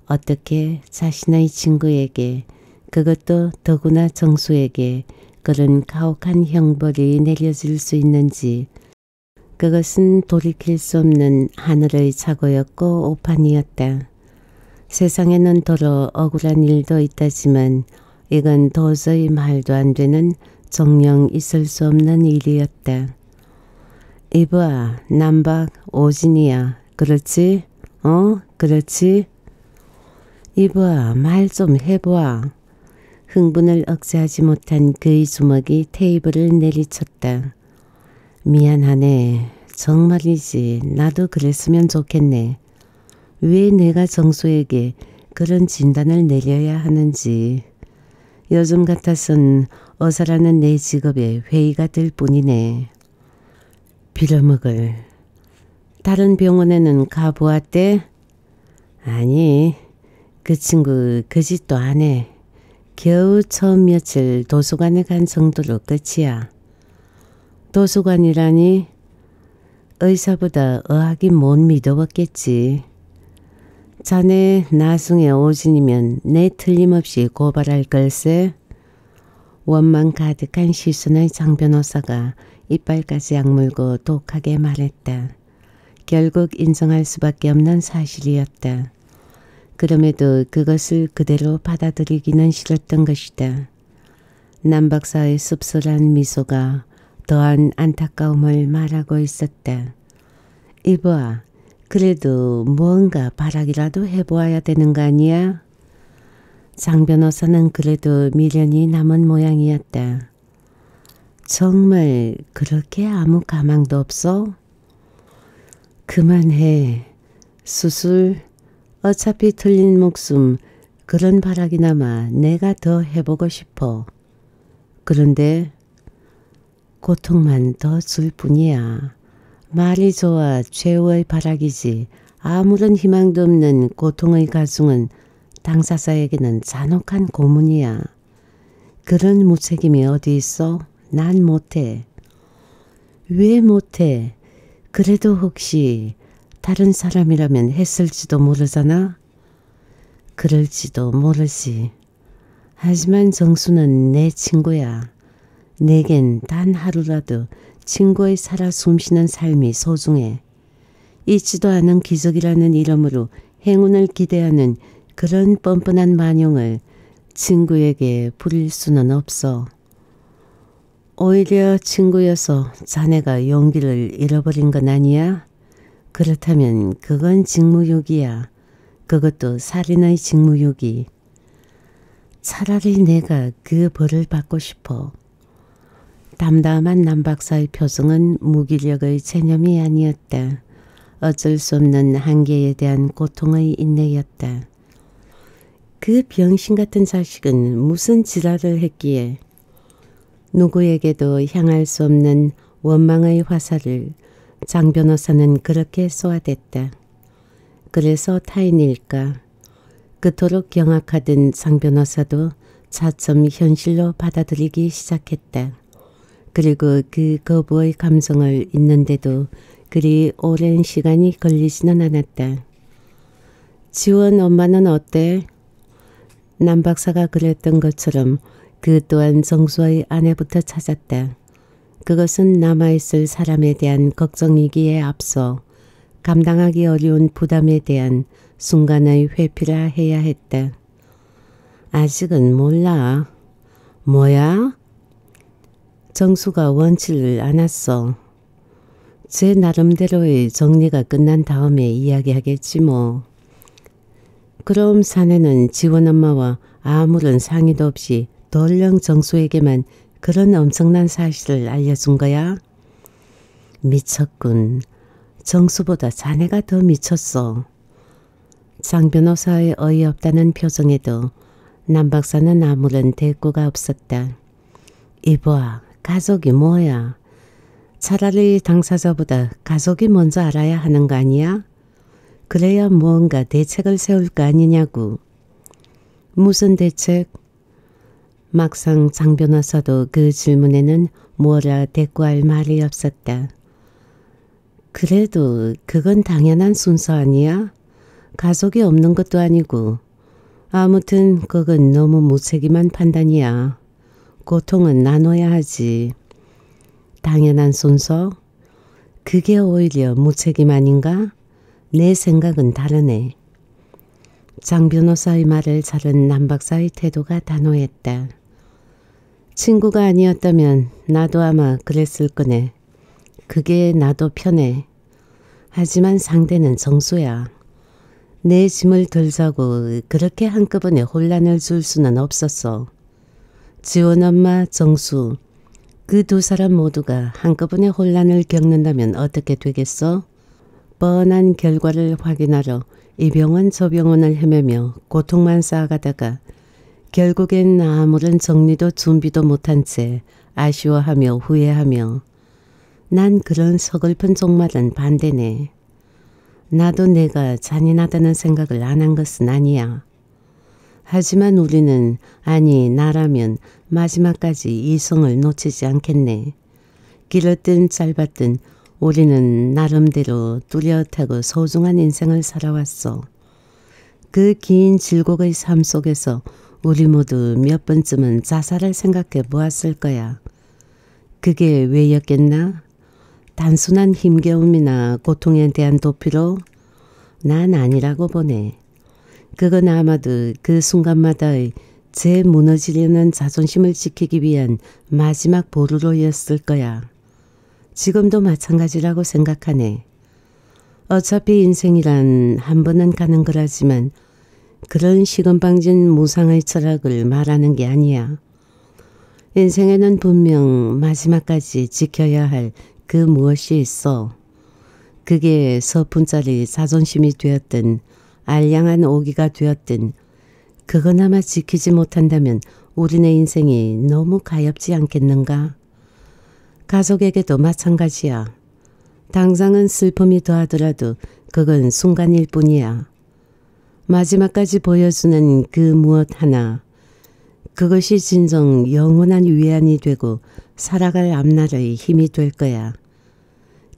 Speaker 2: 어떻게 자신의 친구에게 그것도 더구나 정수에게 그런 가혹한 형벌이 내려질 수 있는지 그것은 돌이킬 수 없는 하늘의 착오였고 오판이었다. 세상에는 더러 억울한 일도 있다지만 이건 도저히 말도 안 되는 정령 있을 수 없는 일이었다. 이봐 남박 오진이야 그렇지? 어 그렇지? 이봐 말 좀 해봐. 흥분을 억제하지 못한 그의 주먹이 테이블을 내리쳤다. 미안하네. 정말이지. 나도 그랬으면 좋겠네. 왜 내가 정수에게 그런 진단을 내려야 하는지. 요즘 같아선 어사라는 내 직업에 회의가 될 뿐이네. 빌어먹을. 다른 병원에는 가보았대? 아니, 그 친구 그 짓도 안 해. 겨우 처음 며칠 도서관에 간 정도로 끝이야. 도서관이라니 의사보다 의학이 못 믿어봤겠지. 자네 나중에 오진이면 내 틀림없이 고발할 걸세. 원망 가득한 시선의 장 변호사가 이빨까지 악물고 독하게 말했다. 결국 인정할 수밖에 없는 사실이었다. 그럼에도 그것을 그대로 받아들이기는 싫었던 것이다. 남 박사의 씁쓸한 미소가 더한 안타까움을 말하고 있었다. 이봐, 그래도 무언가 바라기라도 해보아야 되는 거 아니야? 장 변호사는 그래도 미련이 남은 모양이었다. 정말 그렇게 아무 가망도 없어? 그만해. 수술, 어차피 틀린 목숨, 그런 바라기나마 내가 더 해보고 싶어. 그런데 고통만 더 줄 뿐이야. 말이 좋아 최후의 바라기지 아무런 희망도 없는 고통의 가중은 당사자에게는 잔혹한 고문이야. 그런 무책임이 어디 있어? 난 못해. 왜 못해? 그래도 혹시 다른 사람이라면 했을지도 모르잖아? 그럴지도 모르지. 하지만 정수는 내 친구야. 내겐 단 하루라도 친구의 살아 숨쉬는 삶이 소중해. 잊지도 않은 기적이라는 이름으로 행운을 기대하는 그런 뻔뻔한 만용을 친구에게 부릴 수는 없어. 오히려 친구여서 자네가 용기를 잃어버린 건 아니야? 그렇다면 그건 직무유기야. 그것도 살인의 직무유기. 차라리 내가 그 벌을 받고 싶어. 담담한 남박사의 표정은 무기력의 체념이 아니었다. 어쩔 수 없는 한계에 대한 고통의 인내였다. 그 병신 같은 자식은 무슨 지랄을 했기에 누구에게도 향할 수 없는 원망의 화살을 장 변호사는 그렇게 쏘아댔다. 그래서 타인일까 그토록 경악하던 장 변호사도 차츰 현실로 받아들이기 시작했다. 그리고 그 거부의 감성을 잊는데도 그리 오랜 시간이 걸리지는 않았다. 지원 엄마는 어때? 남 박사가 그랬던 것처럼 그 또한 정수의 아내부터 찾았다. 그것은 남아있을 사람에 대한 걱정이기에 앞서 감당하기 어려운 부담에 대한 순간의 회피라 해야 했다. 아직은 몰라. 뭐야? 정수가 원치를 않았어. 제 나름대로의 정리가 끝난 다음에 이야기하겠지 뭐. 그럼 사내는 지원 엄마와 아무런 상의도 없이 덜렁 정수에게만 그런 엄청난 사실을 알려준 거야? 미쳤군. 정수보다 자네가 더 미쳤어. 장 변호사의 어이없다는 표정에도 남 박사는 아무런 대꾸가 없었다. 이봐, 가족이 뭐야? 차라리 당사자보다 가족이 먼저 알아야 하는 거 아니야? 그래야 무언가 대책을 세울 거 아니냐고. 무슨 대책? 막상 장 변호사도 그 질문에는 뭐라 대꾸할 말이 없었다. 그래도 그건 당연한 순서 아니야? 가족이 없는 것도 아니고 아무튼 그건 너무 무책임한 판단이야. 고통은 나눠야 하지. 당연한 순서? 그게 오히려 무책임 아닌가? 내 생각은 다르네. 장 변호사의 말을 자른 남 박사의 태도가 단호했다. 친구가 아니었다면 나도 아마 그랬을 거네. 그게 나도 편해. 하지만 상대는 정수야. 내 짐을 들자고 그렇게 한꺼번에 혼란을 줄 수는 없었어. 지원 엄마, 정수, 그 두 사람 모두가 한꺼번에 혼란을 겪는다면 어떻게 되겠어? 뻔한 결과를 확인하러 이 병원 저 병원을 헤매며 고통만 쌓아가다가 결국엔 아무런 정리도 준비도 못한 채 아쉬워하며 후회하며 난 그런 서글픈 종말은 반대네. 나도 내가 잔인하다는 생각을 안 한 것은 아니야. 하지만 우리는 아니 나라면 마지막까지 이성을 놓치지 않겠네. 길었든 짧았든 우리는 나름대로 뚜렷하고 소중한 인생을 살아왔어. 그 긴 질곡의 삶 속에서 우리 모두 몇 번쯤은 자살을 생각해 보았을 거야. 그게 왜였겠나? 단순한 힘겨움이나 고통에 대한 도피로 난 아니라고 보네. 그건 아마도 그 순간마다의 제 무너지려는 자존심을 지키기 위한 마지막 보루로였을 거야. 지금도 마찬가지라고 생각하네. 어차피 인생이란 한 번은 가는 거라지만 그런 시건방진 무상의 철학을 말하는 게 아니야. 인생에는 분명 마지막까지 지켜야 할 그 무엇이 있어. 그게 서푼짜리 자존심이 되었든 알량한 오기가 되었든 그거나마 지키지 못한다면 우리네 인생이 너무 가엽지 않겠는가? 가족에게도 마찬가지야. 당장은 슬픔이 더하더라도 그건 순간일 뿐이야. 마지막까지 보여주는 그 무엇 하나 그것이 진정 영원한 위안이 되고 살아갈 앞날의 힘이 될 거야.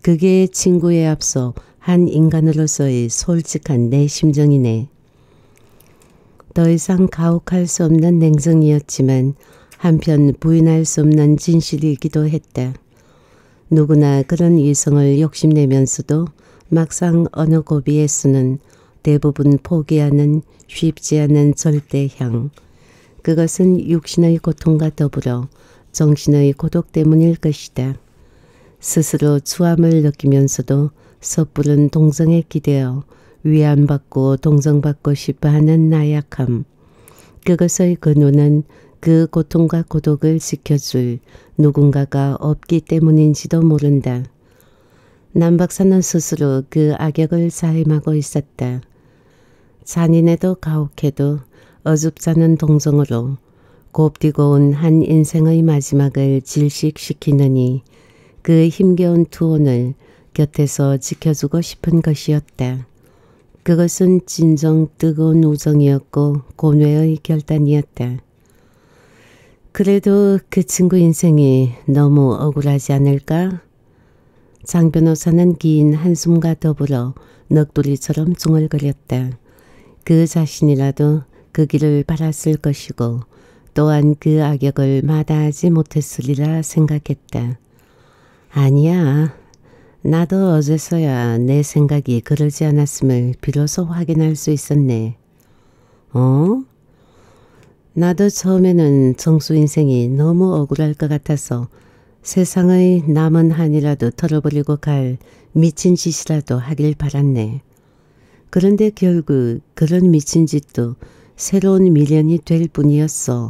Speaker 2: 그게 친구에 앞서 한 인간으로서의 솔직한 내 심정이네. 더 이상 가혹할 수 없는 냉정이었지만 한편 부인할 수 없는 진실이기도 했다. 누구나 그런 이성을 욕심내면서도 막상 어느 고비에 쓰는 대부분 포기하는 쉽지 않은 절대향. 그것은 육신의 고통과 더불어 정신의 고독 때문일 것이다. 스스로 추함을 느끼면서도 섣부른 동정에 기대어 위안받고 동정받고 싶어하는 나약함. 그것의 근원은 그 고통과 고독을 지켜줄 누군가가 없기 때문인지도 모른다. 남 박사는 스스로 그 악역을 자임하고 있었다. 잔인해도 가혹해도 어줍잖은 동정으로 곱디고 온 한 인생의 마지막을 질식시키느니 그 힘겨운 투혼을 곁에서 지켜주고 싶은 것이었다. 그것은 진정 뜨거운 우정이었고 고뇌의 결단이었다. 그래도 그 친구 인생이 너무 억울하지 않을까? 장 변호사는 긴 한숨과 더불어 넋두리처럼 중얼거렸다. 그 자신이라도 그 길을 바랐을 것이고 또한 그 악역을 마다하지 못했으리라 생각했다. 아니야. 나도 어제서야 내 생각이 그러지 않았음을 비로소 확인할 수 있었네. 어? 나도 처음에는 정수 인생이 너무 억울할 것 같아서 세상의 남은 한이라도 털어버리고 갈 미친 짓이라도 하길 바랐네. 그런데 결국 그런 미친 짓도 새로운 미련이 될 뿐이었어.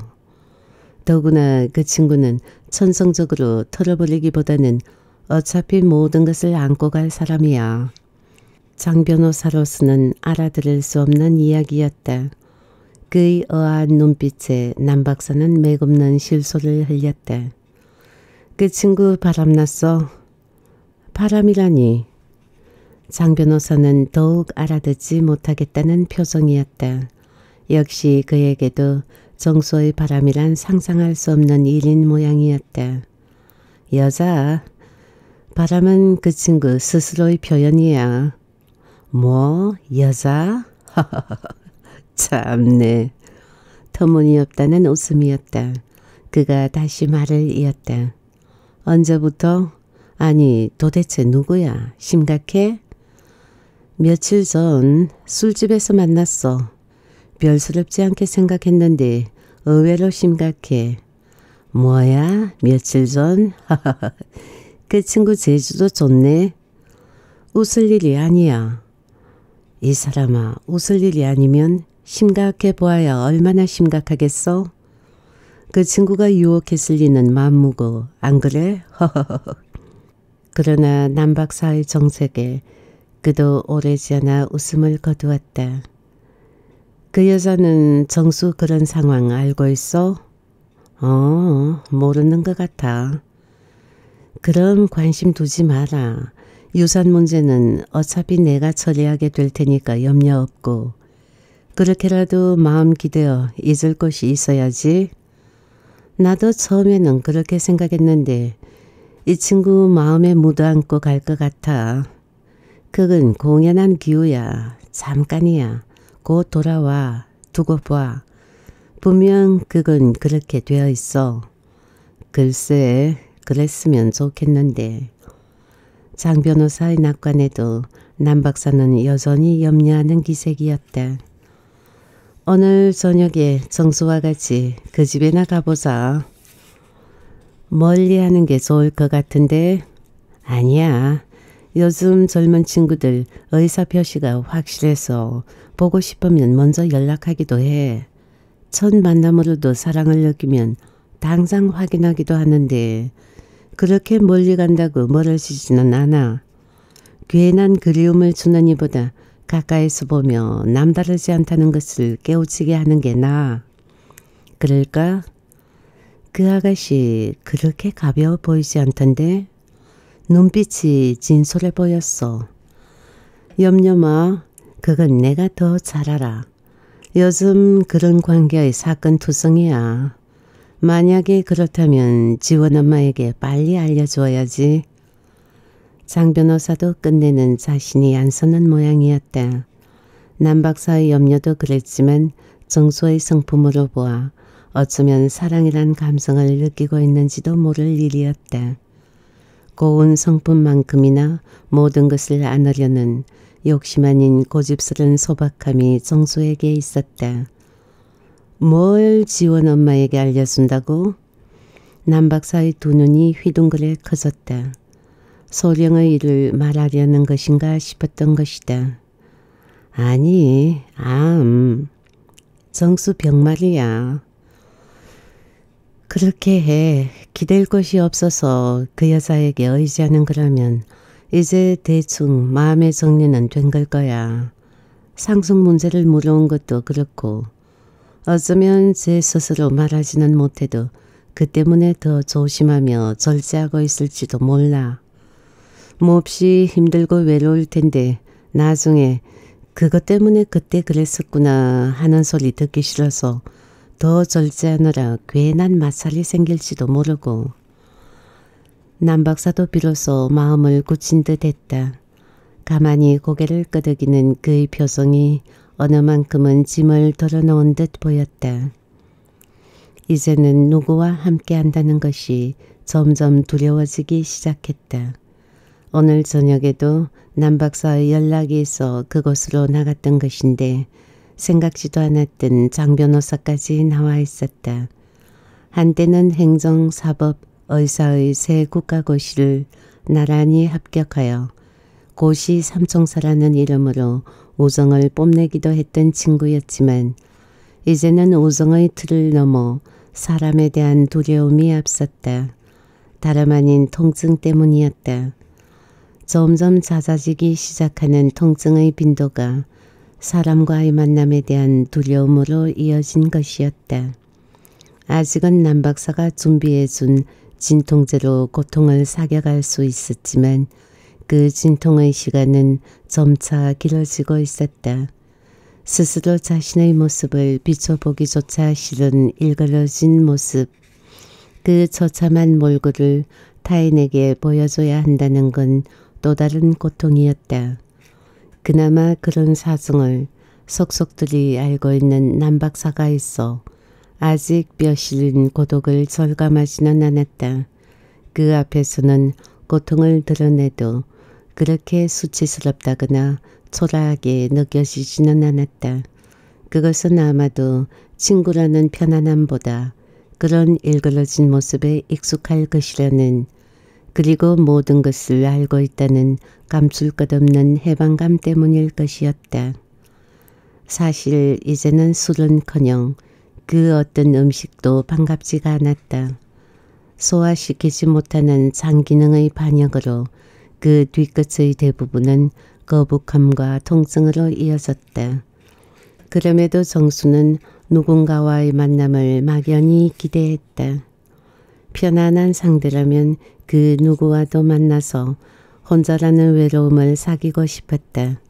Speaker 2: 더구나 그 친구는 천성적으로 털어버리기보다는 어차피 모든 것을 안고 갈 사람이야. 장 변호사로서는 알아들을 수 없는 이야기였다. 그의 어한 눈빛에 남 박사는 매없는 실소를 흘렸다. 그 친구 바람났어. 바람이라니. 장 변호사는 더욱 알아듣지 못하겠다는 표정이었다. 역시 그에게도 정소의 바람이란 상상할 수 없는 일인 모양이었다. 여자. 바람은 그 친구 스스로의 표현이야. 뭐, 여자? (laughs) 참네. 터무니없다는 웃음이었다. 그가 다시 말을 이었다. 언제부터? 아니 도대체 누구야? 심각해? 며칠 전 술집에서 만났어. 별스럽지 않게 생각했는데 의외로 심각해. 뭐야? 며칠 전? (laughs) 그 친구 제주도 좋네. 웃을 일이 아니야. 이 사람아 웃을 일이 아니면 심각해 보아야 얼마나 심각하겠어? 그 친구가 유혹했을 리는 맘무고 안 그래? (laughs) 그러나 남박사의 정색에 그도 오래지 않아 웃음을 거두었다. 그 여자는 정수 그런 상황 알고 있어? 어, 모르는 것 같아. 그럼 관심 두지 마라. 유산 문제는 어차피 내가 처리하게 될 테니까 염려 없고 그렇게라도 마음 기대어 잊을 것이 있어야지. 나도 처음에는 그렇게 생각했는데 이 친구 마음에 묻어안고 갈 것 같아. 그건 공연한 기우야. 잠깐이야. 곧 돌아와 두고 봐. 분명 그건 그렇게 되어 있어. 글쎄 그랬으면 좋겠는데. 장 변호사의 낙관에도 남 박사는 여전히 염려하는 기색이었다. 오늘 저녁에 정수와 같이 그 집에나 가보자. 멀리 하는 게 좋을 것 같은데 아니야. 요즘 젊은 친구들 의사 표시가 확실해서 보고 싶으면 먼저 연락하기도 해. 첫 만남으로도 사랑을 느끼면 당장 확인하기도 하는데 그렇게 멀리 간다고 멀어지지는 않아. 괜한 그리움을 주는 이보다 가까이서 보며 남다르지 않다는 것을 깨우치게 하는 게 나아. 그럴까? 그 아가씨 그렇게 가벼워 보이지 않던데? 눈빛이 진솔해 보였어. 염려 마. 그건 내가 더 잘 알아. 요즘 그런 관계의 사건 투성이야. 만약에 그렇다면 지원 엄마에게 빨리 알려줘야지. 장 변호사도 끝내는 자신이 안 서는 모양이었다. 남 박사의 염려도 그랬지만 정소의 성품으로 보아 어쩌면 사랑이란 감성을 느끼고 있는지도 모를 일이었다. 고운 성품만큼이나 모든 것을 안으려는 욕심 아닌 고집스런 소박함이 정수에게 있었다. 뭘 지원 엄마에게 알려준다고? 남 박사의 두 눈이 휘둥그레 커졌다. 소령의 일을 말하려는 것인가 싶었던 것이다. 아니, 암. 정수 병말이야. 그렇게 해. 기댈 곳이 없어서 그 여자에게 의지하는 거라면 이제 대충 마음의 정리는 된 걸 거야. 상속 문제를 물어온 것도 그렇고 어쩌면 제 스스로 말하지는 못해도 그 때문에 더 조심하며 절제하고 있을지도 몰라. 몹시 힘들고 외로울 텐데 나중에 그것 때문에 그때 그랬었구나 하는 소리 듣기 싫어서 더 절제하느라 괜한 마찰이 생길지도 모르고 남 박사도 비로소 마음을 굳힌 듯 했다. 가만히 고개를 끄덕이는 그의 표정이 어느 만큼은 짐을 덜어놓은 듯 보였다. 이제는 누구와 함께 한다는 것이 점점 두려워지기 시작했다. 오늘 저녁에도 남 박사의 연락이 있어 그곳으로 나갔던 것인데 생각지도 않았던 장 변호사까지 나와 있었다. 한때는 행정, 사법, 의사의 세 국가고시를 나란히 합격하여 고시 삼총사라는 이름으로 우정을 뽐내기도 했던 친구였지만 이제는 우정의 틀을 넘어 사람에 대한 두려움이 앞섰다. 다름 아닌 통증 때문이었다. 점점 잦아지기 시작하는 통증의 빈도가 사람과의 만남에 대한 두려움으로 이어진 것이었다. 아직은 남 박사가 준비해준 진통제로 고통을 사겨갈 수 있었지만 그 진통의 시간은 점차 길어지고 있었다. 스스로 자신의 모습을 비춰보기조차 싫은 일그러진 모습. 그 처참한 몰골을 타인에게 보여줘야 한다는 건 또 다른 고통이었다. 그나마 그런 사정을 속속들이 알고 있는 남박사가 있어 아직 뼈 실린 고독을 절감하지는 않았다. 그 앞에서는 고통을 드러내도 그렇게 수치스럽다거나 초라하게 느껴지지는 않았다. 그것은 아마도 친구라는 편안함보다 그런 일그러진 모습에 익숙할 것이라는 그리고 모든 것을 알고 있다는 감출 것 없는 해방감 때문일 것이었다. 사실 이제는 술은커녕 그 어떤 음식도 반갑지가 않았다. 소화시키지 못하는 장기능의 반역으로 그 뒤끝의 대부분은 거북함과 통증으로 이어졌다. 그럼에도 정수는 누군가와의 만남을 막연히 기대했다. 편안한 상대라면 그 누구와도 만나서 혼자라는 외로움을 사귀고 싶었다.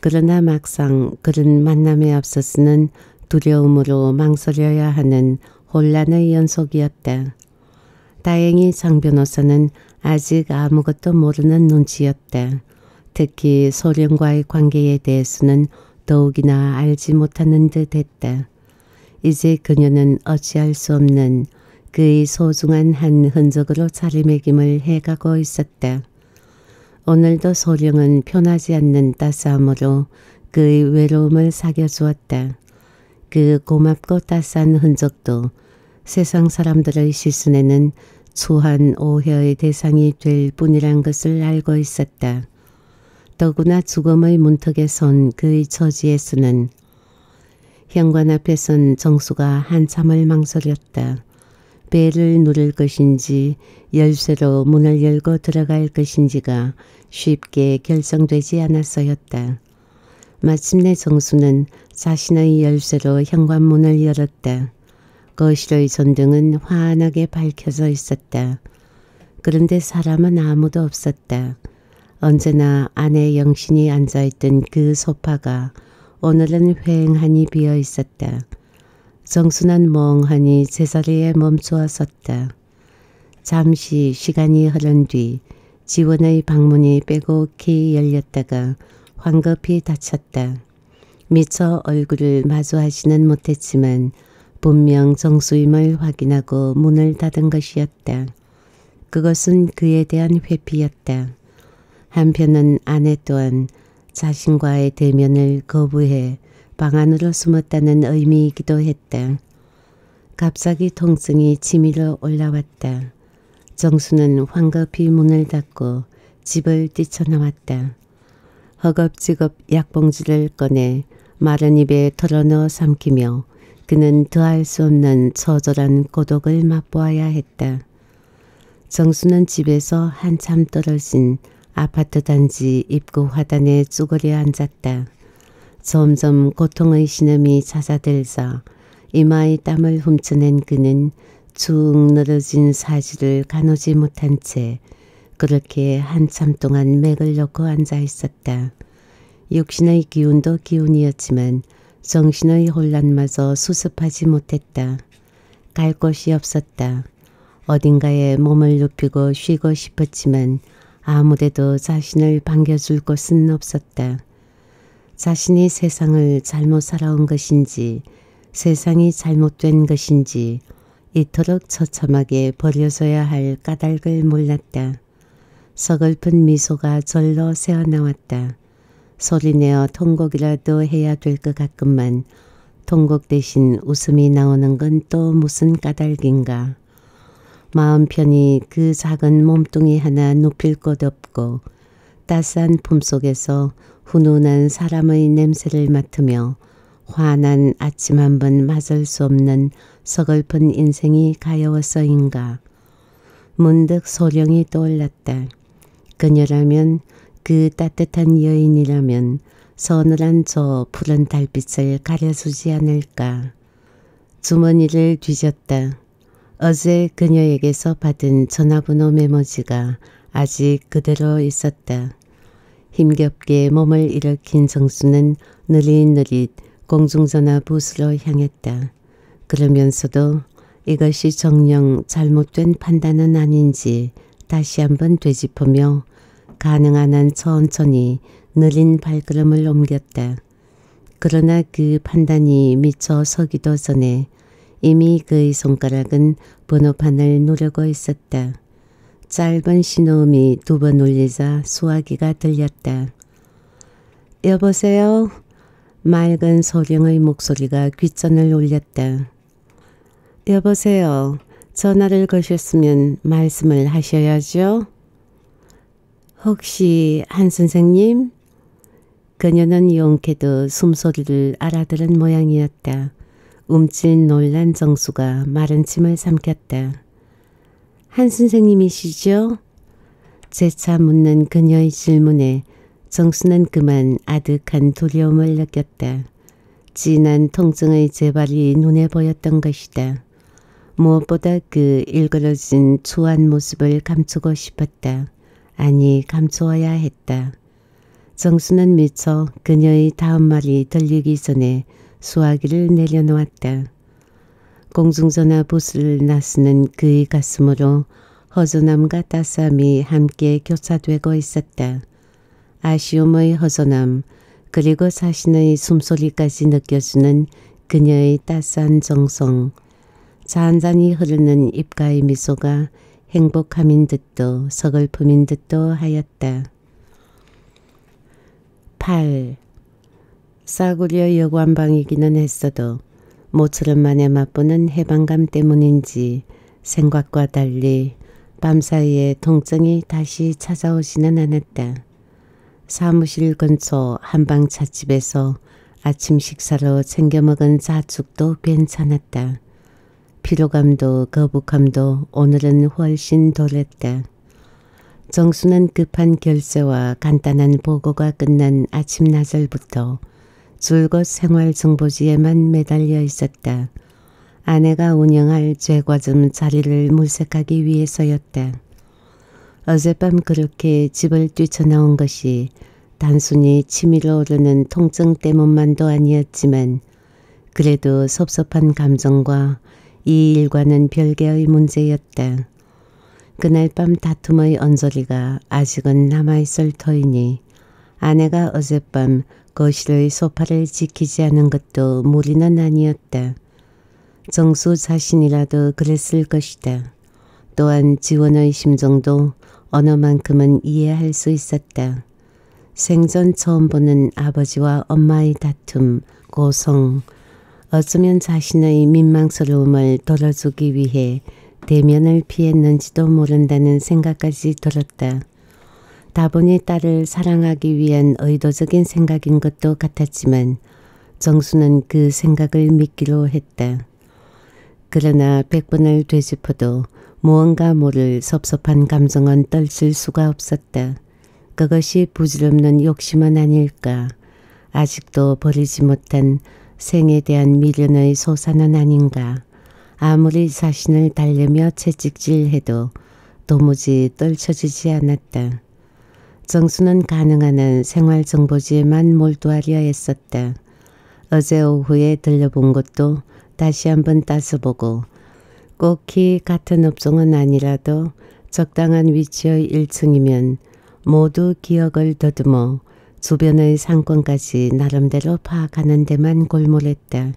Speaker 2: 그러나 막상 그런 만남에 앞서서는 두려움으로 망설여야 하는 혼란의 연속이었다. 다행히 장 변호사는 아직 아무것도 모르는 눈치였다. 특히 소련과의 관계에 대해서는 더욱이나 알지 못하는 듯 했다. 이제 그녀는 어찌할 수 없는 그의 소중한 한 흔적으로 자리매김을 해가고 있었다. 오늘도 소령은 편하지 않는 따스함으로 그의 외로움을 사겨주었다. 그 고맙고 따스한 흔적도 세상 사람들의 시선에는 추한 오해의 대상이 될 뿐이란 것을 알고 있었다. 더구나 죽음의 문턱에 선 그의 처지에서는 현관 앞에 선 정수가 한참을 망설였다. 배를 누를 것인지 열쇠로 문을 열고 들어갈 것인지가 쉽게 결정되지 않았어였다. 마침내 정수는 자신의 열쇠로 현관문을 열었다. 거실의 전등은 환하게 밝혀져 있었다. 그런데 사람은 아무도 없었다. 언제나 아내 영신이 앉아있던 그 소파가 오늘은 휑하니 비어 있었다. 정순한 멍하니 제자리에 멈추어 섰다. 잠시 시간이 흐른 뒤 지원의 방문이 빼곡히 열렸다가 황급히 닫혔다. 미처 얼굴을 마주하지는 못했지만 분명 정수임을 확인하고 문을 닫은 것이었다. 그것은 그에 대한 회피였다. 한편은 아내 또한 자신과의 대면을 거부해 방 안으로 숨었다는 의미이기도 했다. 갑자기 통증이 치밀어 올라왔다. 정수는 황급히 문을 닫고 집을 뛰쳐나왔다. 허겁지겁 약봉지를 꺼내 마른 입에 털어넣어 삼키며 그는 더할 수 없는 처절한 고독을 맛보아야 했다. 정수는 집에서 한참 떨어진 아파트 단지 입구 화단에 쭈그려 앉았다. 점점 고통의 신음이 잦아들자 이마에 땀을 훔쳐낸 그는 쭉 늘어진 사지를 가누지 못한 채 그렇게 한참 동안 맥을 놓고 앉아 있었다. 육신의 기운도 기운이었지만 정신의 혼란마저 수습하지 못했다. 갈 곳이 없었다. 어딘가에 몸을 눕히고 쉬고 싶었지만 아무데도 자신을 반겨줄 곳은 없었다. 자신이 세상을 잘못 살아온 것인지 세상이 잘못된 것인지 이토록 처참하게 버려져야 할 까닭을 몰랐다. 서글픈 미소가 절로 새어나왔다. 소리내어 통곡이라도 해야 될 것 같건만 통곡 대신 웃음이 나오는 건 또 무슨 까닭인가. 마음 편히 그 작은 몸뚱이 하나 눕힐 곳 없고 따스한 품속에서 훈훈한 사람의 냄새를 맡으며 환한 아침 한 번 맞을 수 없는 서글픈 인생이 가여워서인가. 문득 소령이 떠올랐다. 그녀라면 그 따뜻한 여인이라면 서늘한 저 푸른 달빛을 가려주지 않을까. 주머니를 뒤졌다. 어제 그녀에게서 받은 전화번호 메모지가 아직 그대로 있었다. 힘겹게 몸을 일으킨 정수는 느릿느릿 공중전화 부스로 향했다. 그러면서도 이것이 정령 잘못된 판단은 아닌지 다시 한번 되짚으며 가능한 한 천천히 느린 발걸음을 옮겼다. 그러나 그 판단이 미처 서기도 전에 이미 그의 손가락은 번호판을 누르고 있었다. 짧은 신호음이 두 번 울리자 수화기가 들렸다. 여보세요? 맑은 소령의 목소리가 귓전을 울렸다. 여보세요. 전화를 거셨으면 말씀을 하셔야죠. 혹시 한 선생님? 그녀는 용케도 숨소리를 알아들은 모양이었다. 움찔 놀란 정수가 마른 침을 삼켰다. 한 선생님이시죠? 재차 묻는 그녀의 질문에 정수는 그만 아득한 두려움을 느꼈다. 진한 통증의 재발이 눈에 보였던 것이다. 무엇보다 그 일그러진 추한 모습을 감추고 싶었다. 아니 감추어야 했다. 정수는 미처 그녀의 다음 말이 들리기 전에 수화기를 내려놓았다. 공중전화 부스를 나서는 그의 가슴으로 허전함과 따스함이 함께 교차되고 있었다. 아쉬움의 허전함, 그리고 자신의 숨소리까지 느껴주는 그녀의 따스한 정성, 잔잔히 흐르는 입가의 미소가 행복함인 듯도 서글픔인 듯도 하였다. 8. 싸구려 여관방이기는 했어도 모처럼 만에 맛보는 해방감 때문인지 생각과 달리 밤사이에 통증이 다시 찾아오지는 않았다. 사무실 근처 한방 찻집에서 아침 식사로 챙겨 먹은 자축도 괜찮았다. 피로감도 거북함도 오늘은 훨씬 덜했다. 정수는 급한 결제와 간단한 보고가 끝난 아침 나절부터 줄곧 생활정보지에만 매달려 있었다. 아내가 운영할 죄과점 자리를 물색하기 위해서였다. 어젯밤 그렇게 집을 뛰쳐나온 것이 단순히 치밀어 오르는 통증 때문만도 아니었지만 그래도 섭섭한 감정과 이 일과는 별개의 문제였다. 그날 밤 다툼의 언저리가 아직은 남아있을 터이니 아내가 어젯밤 거실의 소파를 지키지 않은 것도 무리는 아니었다. 정수 자신이라도 그랬을 것이다. 또한 지원의 심정도 어느만큼은 이해할 수 있었다. 생전 처음 보는 아버지와 엄마의 다툼, 고성, 어쩌면 자신의 민망스러움을 덜어주기 위해 대면을 피했는지도 모른다는 생각까지 들었다. 다분히 딸을 사랑하기 위한 의도적인 생각인 것도 같았지만 정수는 그 생각을 믿기로 했다. 그러나 백번을 되짚어도 무언가 모를 섭섭한 감정은 떨칠 수가 없었다. 그것이 부질없는 욕심은 아닐까. 아직도 버리지 못한 생에 대한 미련의 소사는 아닌가. 아무리 자신을 달래며 채찍질해도 도무지 떨쳐지지 않았다. 정수는 가능한 한 생활정보지에만 몰두하려 했었다. 어제 오후에 들려본 것도 다시 한번 따서 보고 꼭히 같은 업종은 아니라도 적당한 위치의 1층이면 모두 기억을 더듬어 주변의 상권까지 나름대로 파악하는 데만 골몰했다.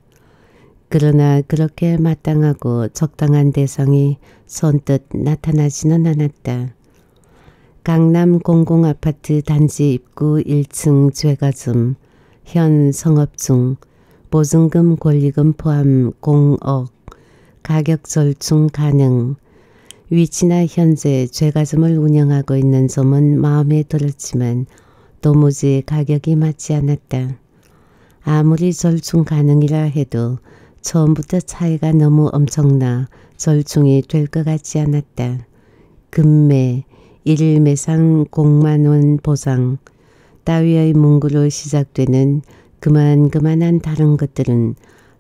Speaker 2: 그러나 그렇게 마땅하고 적당한 대상이 선뜻 나타나지는 않았다. 강남 공공아파트 단지 입구 1층 죄가점, 현 성업 중, 보증금 권리금 포함 공억, 가격 절충 가능, 위치나 현재 죄가점을 운영하고 있는 점은 마음에 들었지만 도무지 가격이 맞지 않았다. 아무리 절충 가능이라 해도 처음부터 차이가 너무 엄청나 절충이 될 것 같지 않았다. 금매, 일일 매상 공만원 보상 따위의 문구로 시작되는 그만그만한 다른 것들은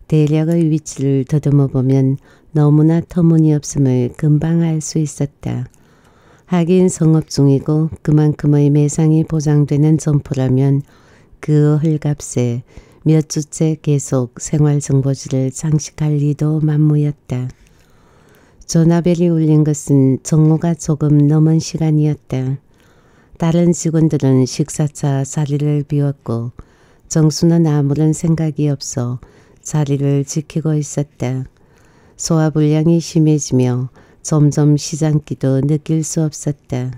Speaker 2: 대략의 위치를 더듬어 보면 너무나 터무니없음을 금방 알 수 있었다. 하긴 성업 중이고 그만큼의 매상이 보장되는 점포라면 그 헐값에 몇 주째 계속 생활정보지를 장식할 리도 만무였다. 전화벨이 울린 것은 정오가 조금 넘은 시간이었다. 다른 직원들은 식사차 자리를 비웠고 정수는 아무런 생각이 없어 자리를 지키고 있었다. 소화불량이 심해지며 점점 시장기도 느낄 수 없었다.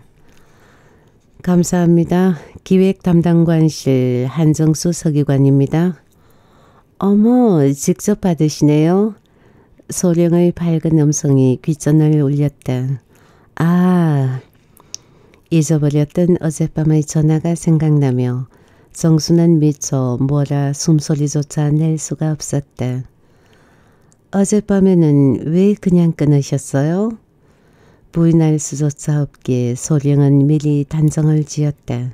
Speaker 2: 감사합니다. 기획 담당관실 한정수 서기관입니다. 어머, 직접 받으시네요. 소령의 밝은 음성이 귓전을 울렸다. 아, 잊어버렸던 어젯밤의 전화가 생각나며 정수는 미처 뭐라 숨소리조차 낼 수가 없었다. 어젯밤에는 왜 그냥 끊으셨어요? 부인할 수조차 없기에 소령은 미리 단정을 지었다.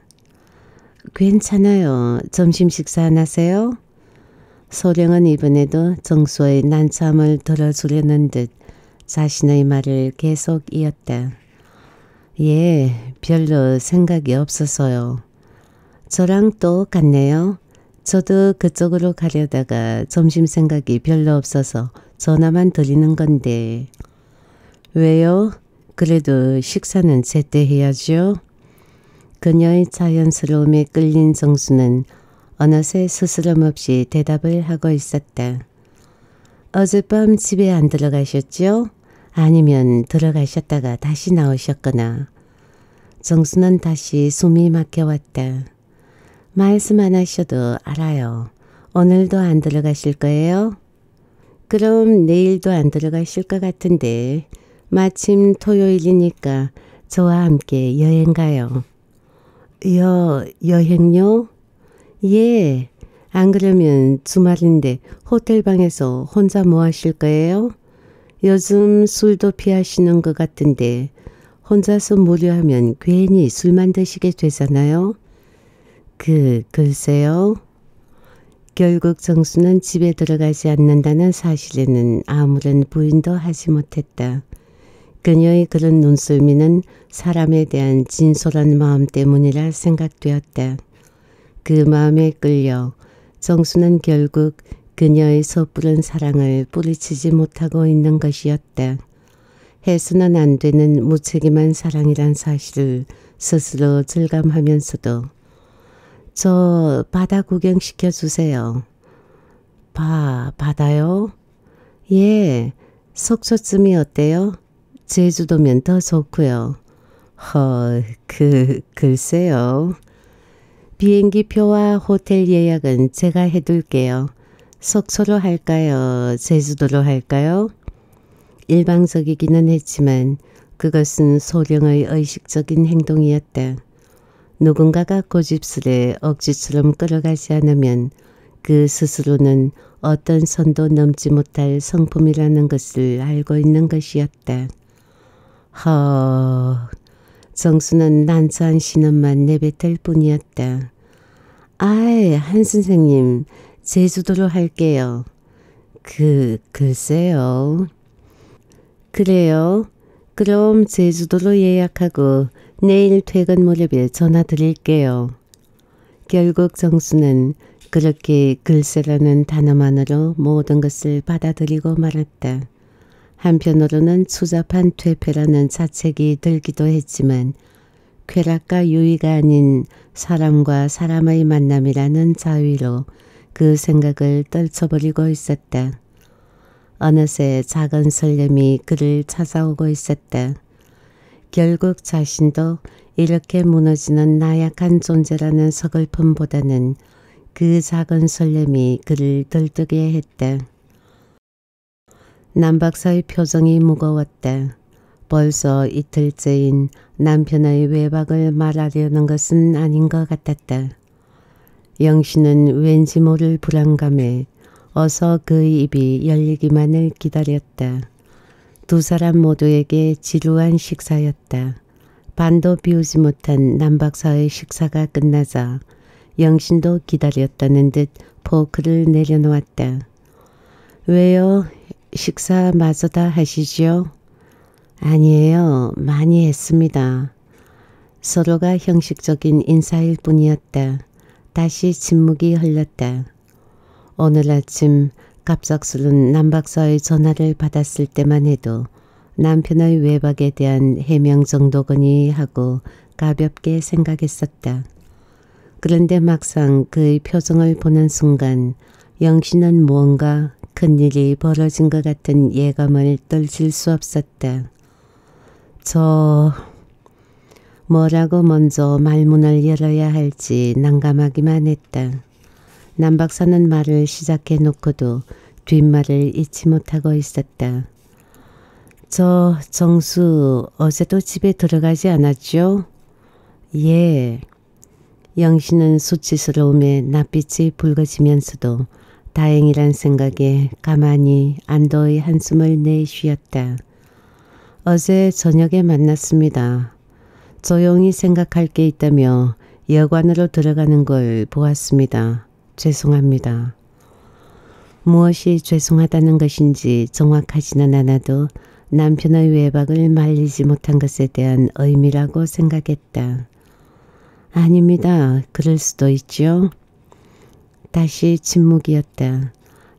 Speaker 2: 괜찮아요. 점심 식사 안 하세요? 소령은 이번에도 정수의 난참을 들어주려는 듯 자신의 말을 계속 이었다. 예, 별로 생각이 없어서요. 저랑 똑같네요. 저도 그쪽으로 가려다가 점심 생각이 별로 없어서 전화만 드리는 건데. 왜요? 그래도 식사는 제때 해야죠. 그녀의 자연스러움에 끌린 정수는 어느새 스스럼 없이 대답을 하고 있었다. 어젯밤 집에 안 들어가셨죠? 아니면 들어가셨다가 다시 나오셨거나. 정수는 다시 숨이 막혀왔다. 말씀 안 하셔도 알아요. 오늘도 안 들어가실 거예요? 그럼 내일도 안 들어가실 것 같은데 마침 토요일이니까 저와 함께 여행 가요. 여, 여행요? 예. 안 그러면 주말인데 호텔방에서 혼자 뭐 하실 거예요? 요즘 술도 피하시는 것 같은데 혼자서 무료하면 괜히 술만 드시게 되잖아요. 그, 글쎄요. 결국 정수는 집에 들어가지 않는다는 사실에는 아무런 부인도 하지 못했다. 그녀의 그런 눈썰미는 사람에 대한 진솔한 마음 때문이라 생각되었다. 그 마음에 끌려 정수는 결국 그녀의 섣부른 사랑을 뿌리치지 못하고 있는 것이었다. 해서는 안 되는 무책임한 사랑이란 사실을 스스로 절감하면서도 저 바다 구경시켜 주세요. 바, 바다요? 예, 속초쯤이 어때요? 제주도면 더 좋고요. 허, 그, 글쎄요. 비행기 표와 호텔 예약은 제가 해둘게요. 속초로 할까요? 제주도로 할까요? 일방적이기는 했지만 그것은 소령의 의식적인 행동이었다. 누군가가 고집스레 억지처럼 끌어가지 않으면 그 스스로는 어떤 선도 넘지 못할 성품이라는 것을 알고 있는 것이었다. 허... 정수는 난처한 신음만 내뱉을 뿐이었다. 아이, 한 선생님, 제주도로 할게요. 그, 글쎄요. 그래요. 그럼 제주도로 예약하고 내일 퇴근 무렵에 전화 드릴게요. 결국 정수는 그렇게 글쎄라는 단어만으로 모든 것을 받아들이고 말았다. 한편으로는 추잡한 퇴폐라는 자책이 들기도 했지만 쾌락과 유의가 아닌 사람과 사람의 만남이라는 자위로 그 생각을 떨쳐버리고 있었다. 어느새 작은 설렘이 그를 찾아오고 있었다. 결국 자신도 이렇게 무너지는 나약한 존재라는 서글픔보다는 그 작은 설렘이 그를 들뜨게 했다. 남 박사의 표정이 무거웠다. 벌써 이틀째인 남편의 외박을 말하려는 것은 아닌 것 같았다. 영신은 왠지 모를 불안감에 어서 그의 입이 열리기만을 기다렸다. 두 사람 모두에게 지루한 식사였다. 반도 비우지 못한 남박사의 식사가 끝나자 영신도 기다렸다는 듯 포크를 내려놓았다. 왜요? 식사 마저 다 하시지요? 아니에요. 많이 했습니다. 서로가 형식적인 인사일 뿐이었다. 다시 침묵이 흘렀다. 오늘 아침 갑작스런 남 박사의 전화를 받았을 때만 해도 남편의 외박에 대한 해명 정도거니 하고 가볍게 생각했었다. 그런데 막상 그의 표정을 보는 순간 영신은 무언가 큰일이 벌어진 것 같은 예감을 떨칠 수 없었다. 저 뭐라고 먼저 말문을 열어야 할지 난감하기만 했다. 남 박사는 말을 시작해 놓고도 뒷말을 잊지 못하고 있었다. 저 정수 어제도 집에 들어가지 않았죠? 예. 영신은 수치스러움에 낯빛이 붉어지면서도 다행이란 생각에 가만히 안도의 한숨을 내쉬었다. 어제 저녁에 만났습니다. 조용히 생각할 게 있다며 여관으로 들어가는 걸 보았습니다. 죄송합니다. 무엇이 죄송하다는 것인지 정확하지는 않아도 남편의 외박을 말리지 못한 것에 대한 의미라고 생각했다. 아닙니다. 그럴 수도 있죠. 다시 침묵이었다.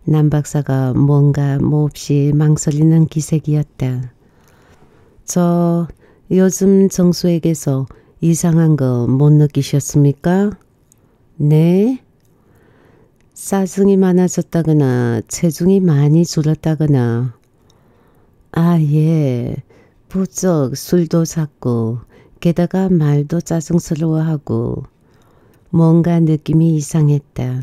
Speaker 2: 남 박사가 뭔가 몹시 망설이는 기색이었다. 저 요즘 정수에게서 이상한 거 못 느끼셨습니까? 네? 싸증이 많아졌다거나 체중이 많이 줄었다거나 아 예 부쩍 술도 샀고 게다가 말도 짜증스러워하고 뭔가 느낌이 이상했다.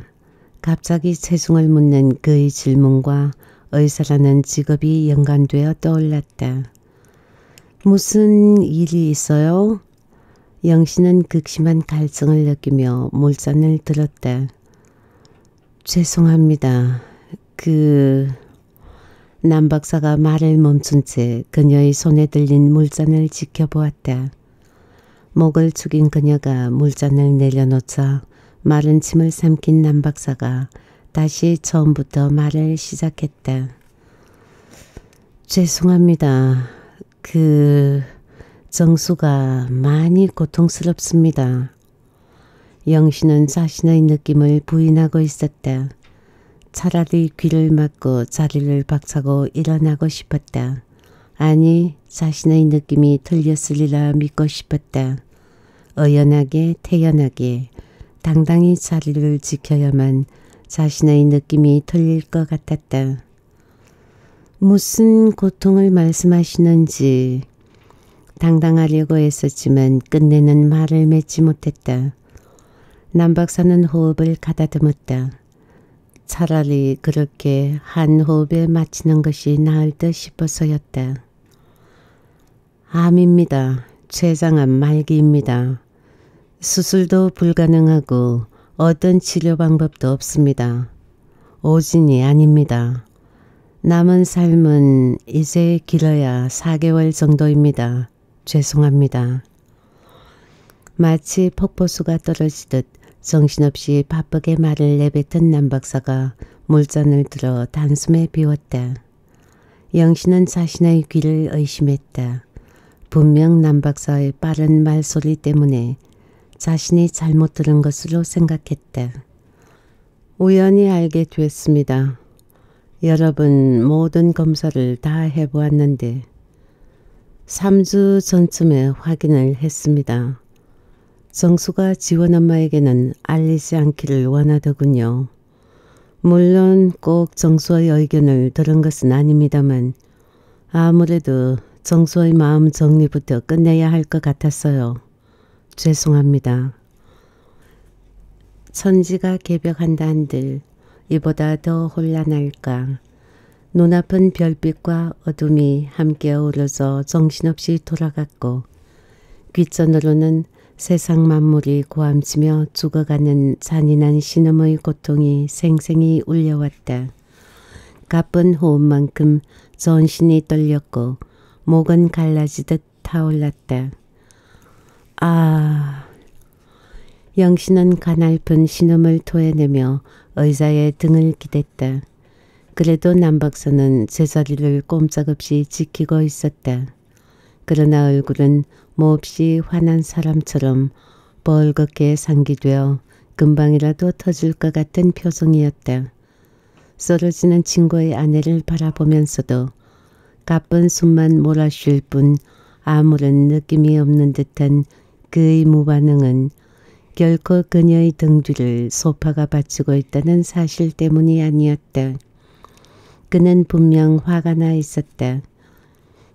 Speaker 2: 갑자기 체중을 묻는 그의 질문과 의사라는 직업이 연관되어 떠올랐다. 무슨 일이 있어요? 영신은 극심한 갈증을 느끼며 물잔을 들었다. 죄송합니다. 그... 남 박사가 말을 멈춘 채 그녀의 손에 들린 물잔을 지켜보았다. 목을 축인 그녀가 물잔을 내려놓자 마른 침을 삼킨 남 박사가 다시 처음부터 말을 시작했다. 죄송합니다. 그 정수가 많이 고통스럽습니다. 영신은 자신의 느낌을 부인하고 있었다. 차라리 귀를 막고 자리를 박차고 일어나고 싶었다. 아니 자신의 느낌이 틀렸으리라 믿고 싶었다. 어연하게 태연하게 당당히 자리를 지켜야만 자신의 느낌이 틀릴 것 같았다. 무슨 고통을 말씀하시는지 당당하려고 했었지만 끝내는 말을 맺지 못했다. 남 박사는 호흡을 가다듬었다. 차라리 그렇게 한 호흡에 마치는 것이 나을 듯 싶어서였다. 암입니다. 췌장암 말기입니다. 수술도 불가능하고 어떤 치료 방법도 없습니다. 오진이 아닙니다. 남은 삶은 이제 길어야 4개월 정도입니다. 죄송합니다. 마치 폭포수가 떨어지듯 정신없이 바쁘게 말을 내뱉은 남 박사가 물잔을 들어 단숨에 비웠다. 영신은 자신의 귀를 의심했다. 분명 남 박사의 빠른 말소리 때문에 자신이 잘못 들은 것으로 생각했다. 우연히 알게 됐습니다. 여러분 모든 검사를 다 해보았는데 3주 전쯤에 확인을 했습니다. 정수가 지원 엄마에게는 알리지 않기를 원하더군요. 물론 꼭 정수의 의견을 들은 것은 아닙니다만 아무래도 정수의 마음 정리부터 끝내야 할 것 같았어요. 죄송합니다. 천지가 개벽한다 한들 이보다 더 혼란할까. 눈앞은 별빛과 어둠이 함께 어우러져 정신없이 돌아갔고 귓전으로는 세상 만물이 고함치며 죽어가는 잔인한 신음의 고통이 생생히 울려왔다. 가쁜 호흡만큼 전신이 떨렸고 목은 갈라지듯 타올랐다. 아... 영신은 가날픈 신음을 토해내며 의자에 등을 기댔다. 그래도 남박사는 제자리를 꼼짝없이 지키고 있었다. 그러나 얼굴은 몹시 화난 사람처럼 벌겋게 상기되어 금방이라도 터질 것 같은 표정이었다. 쓰러지는 친구의 아내를 바라보면서도 가쁜 숨만 몰아쉴 뿐 아무런 느낌이 없는 듯한 그의 무반응은 결코 그녀의 등 뒤를 소파가 받치고 있다는 사실 때문이 아니었다. 그는 분명 화가 나 있었다.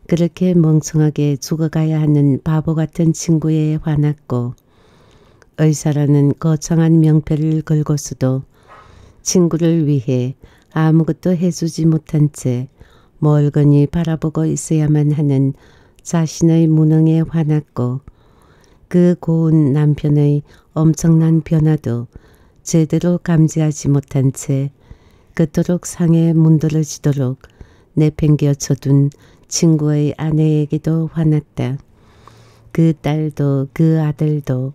Speaker 2: 그렇게 멍청하게 죽어가야 하는 바보 같은 친구에 화났고 의사라는 거창한 명패를 걸고서도 친구를 위해 아무것도 해주지 못한 채 멀거니 바라보고 있어야만 하는 자신의 무능에 화났고 그 고운 남편의 엄청난 변화도 제대로 감지하지 못한 채 그토록 상에 문드러지도록 내팽겨쳐둔 친구의 아내에게도 화났다. 그 딸도 그 아들도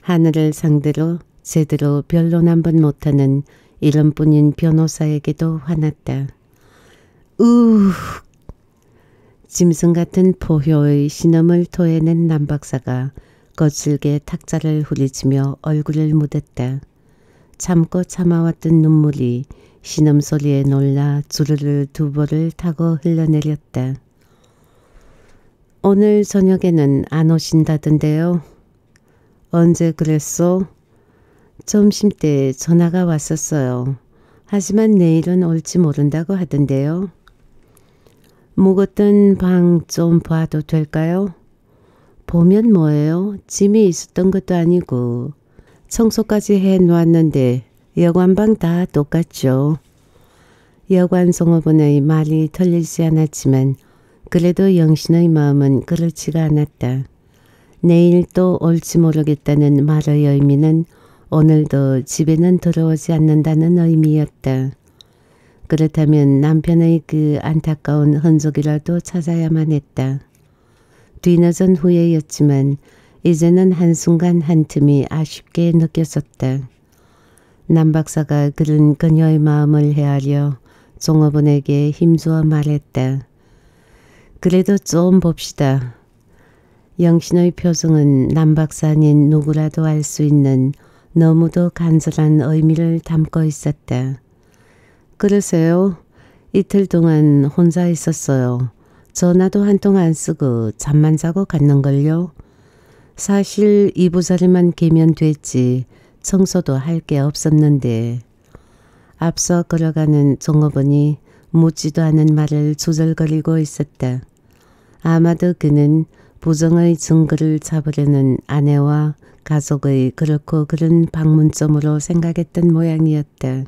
Speaker 2: 하늘을 상대로 제대로 변론 한번 못하는 이런뿐인 변호사에게도 화났다. 우 짐승 같은 포효의 신음을 토해낸 남박사가 거칠게 탁자를 후리치며 얼굴을 묻었다. 참고 참아왔던 눈물이 신음소리에 놀라 주르르 두보를 타고 흘러내렸다. 오늘 저녁에는 안 오신다던데요. 언제 그랬소? 점심때 전화가 왔었어요. 하지만 내일은 올지 모른다고 하던데요. 묵었던 방 좀 봐도 될까요? 보면 뭐예요? 짐이 있었던 것도 아니고 청소까지 해놓았는데 여관방 다 똑같죠. 여관 송어분의 말이 틀리지 않았지만 그래도 영신의 마음은 그렇지가 않았다. 내일 또 올지 모르겠다는 말의 의미는 오늘도 집에는 들어오지 않는다는 의미였다. 그렇다면 남편의 그 안타까운 흔적이라도 찾아야만 했다. 뒤늦은 후회였지만 이제는 한순간 한 틈이 아쉽게 느껴졌다. 남 박사가 그런 그녀의 마음을 헤아려 종업원에게 힘주어 말했다. 그래도 좀 봅시다. 영신의 표정은 남 박사님 누구라도 알 수 있는 너무도 간절한 의미를 담고 있었다. 그러세요? 이틀 동안 혼자 있었어요. 전화도 한통 안 쓰고 잠만 자고 갔는걸요. 사실 이부자리만 개면 됐지 청소도 할 게 없었는데 앞서 걸어가는 종업원이 묻지도 않은 말을 조절거리고 있었다. 아마도 그는 부정의 증거를 잡으려는 아내와 가족의 그렇고 그런 방문점으로 생각했던 모양이었다.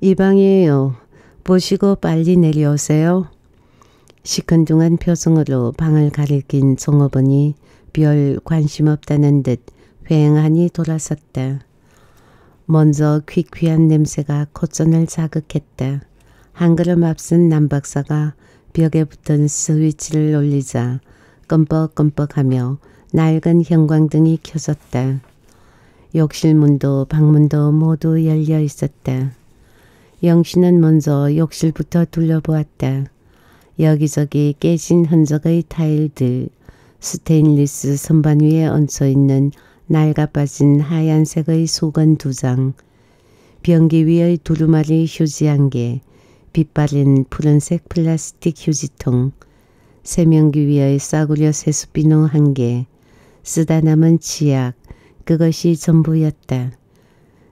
Speaker 2: 이 방이에요. 보시고 빨리 내려오세요. 시큰둥한 표정으로 방을 가리킨 종업원이 별 관심 없다는 듯 휑하니 돌아섰다. 먼저 퀴퀴한 냄새가 콧전을 자극했다. 한 걸음 앞선 남박사가 벽에 붙은 스위치를 올리자 끔뻑끔뻑하며 낡은 형광등이 켜졌다. 욕실 문도 방문도 모두 열려 있었다. 영신은 먼저 욕실부터 둘러보았다. 여기저기 깨진 흔적의 타일들, 스테인리스 선반 위에 얹혀 있는 낡아빠진 하얀색의 수건 두 장, 변기 위의 두루마리 휴지 한 개, 빛바랜 푸른색 플라스틱 휴지통, 세면기 위의 싸구려 세수비누 한 개, 쓰다 남은 치약, 그것이 전부였다.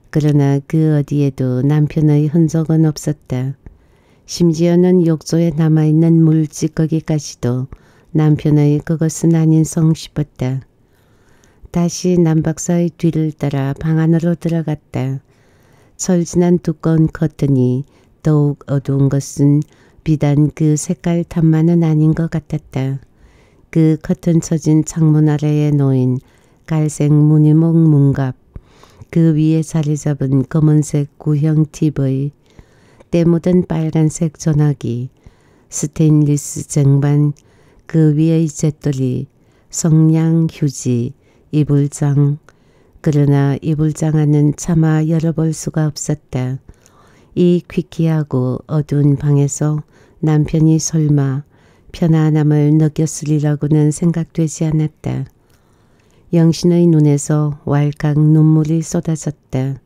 Speaker 2: 그러나 그 어디에도 남편의 흔적은 없었다. 심지어는 욕조에 남아있는 물찌꺼기까지도 남편의 그것은 아닌 성 싶었다. 다시 남박사의 뒤를 따라 방 안으로 들어갔다. 철진한 두꺼운 커튼이 더욱 어두운 것은 비단 그 색깔 탓만은 아닌 것 같았다. 그 커튼 쳐진 창문 아래에 놓인 갈색 무늬목 문갑, 그 위에 자리 잡은 검은색 구형 TV, 때 묻은 빨간색 전화기, 스테인리스 쟁반, 그 위의 잿돌이, 성냥 휴지, 이불장. 그러나 이불장 안은 차마 열어볼 수가 없었다. 이 퀴퀴하고 어두운 방에서 남편이 설마 편안함을 느꼈으리라고는 생각되지 않았다. 영신의 눈에서 왈칵 눈물이 쏟아졌다.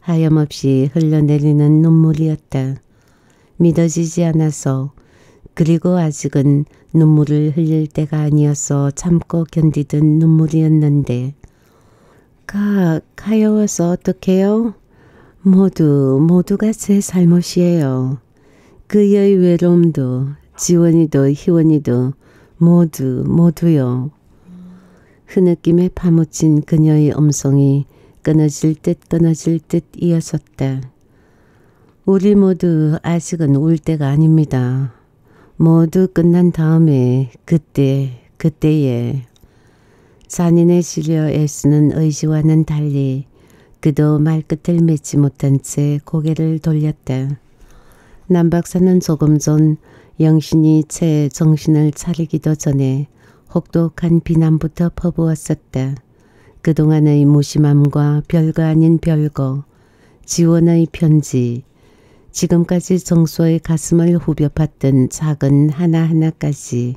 Speaker 2: 하염없이 흘러내리는 눈물이었다. 믿어지지 않아서 그리고 아직은 눈물을 흘릴 때가 아니어서 참고 견디던 눈물이었는데 가, 가여워서 어떡해요? 모두 모두가 제 잘못이에요. 그의 외로움도 지원이도 희원이도 모두 모두요. 흐느낌에 파묻힌 그녀의 음성이 끊어질 듯 끊어질 듯 이어졌다. 우리 모두 아직은 울 때가 아닙니다. 모두 끝난 다음에 그때 그때에 잔인에 실려 애쓰는 의지와는 달리 그도 말끝을 맺지 못한 채 고개를 돌렸다. 남 박사는 조금 전 영신이 채 정신을 차리기도 전에 혹독한 비난부터 퍼부었었다. 그동안의 무심함과 별거 아닌 별거, 지원의 편지, 지금까지 정수의 가슴을 후벼 팠던 작은 하나하나까지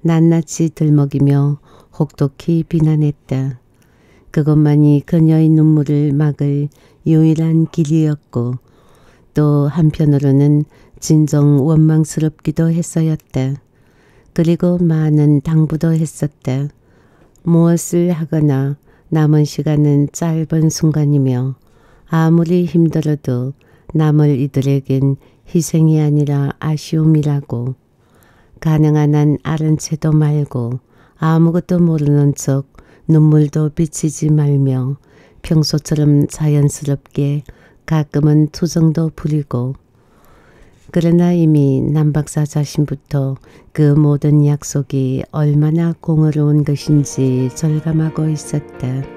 Speaker 2: 낱낱이 들먹이며 혹독히 비난했다. 그것만이 그녀의 눈물을 막을 유일한 길이었고 또 한편으로는 진정 원망스럽기도 했어였다. 그리고 많은 당부도 했었다. 무엇을 하거나 남은 시간은 짧은 순간이며 아무리 힘들어도 남을 이들에겐 희생이 아니라 아쉬움이라고. 가능한 한 아른 채도 말고 아무것도 모르는 척 눈물도 비치지 말며 평소처럼 자연스럽게 가끔은 투정도 부리고 그러나 이미 남박사 자신부터 그 모든 약속이 얼마나 공허로운 것인지 절감하고 있었다.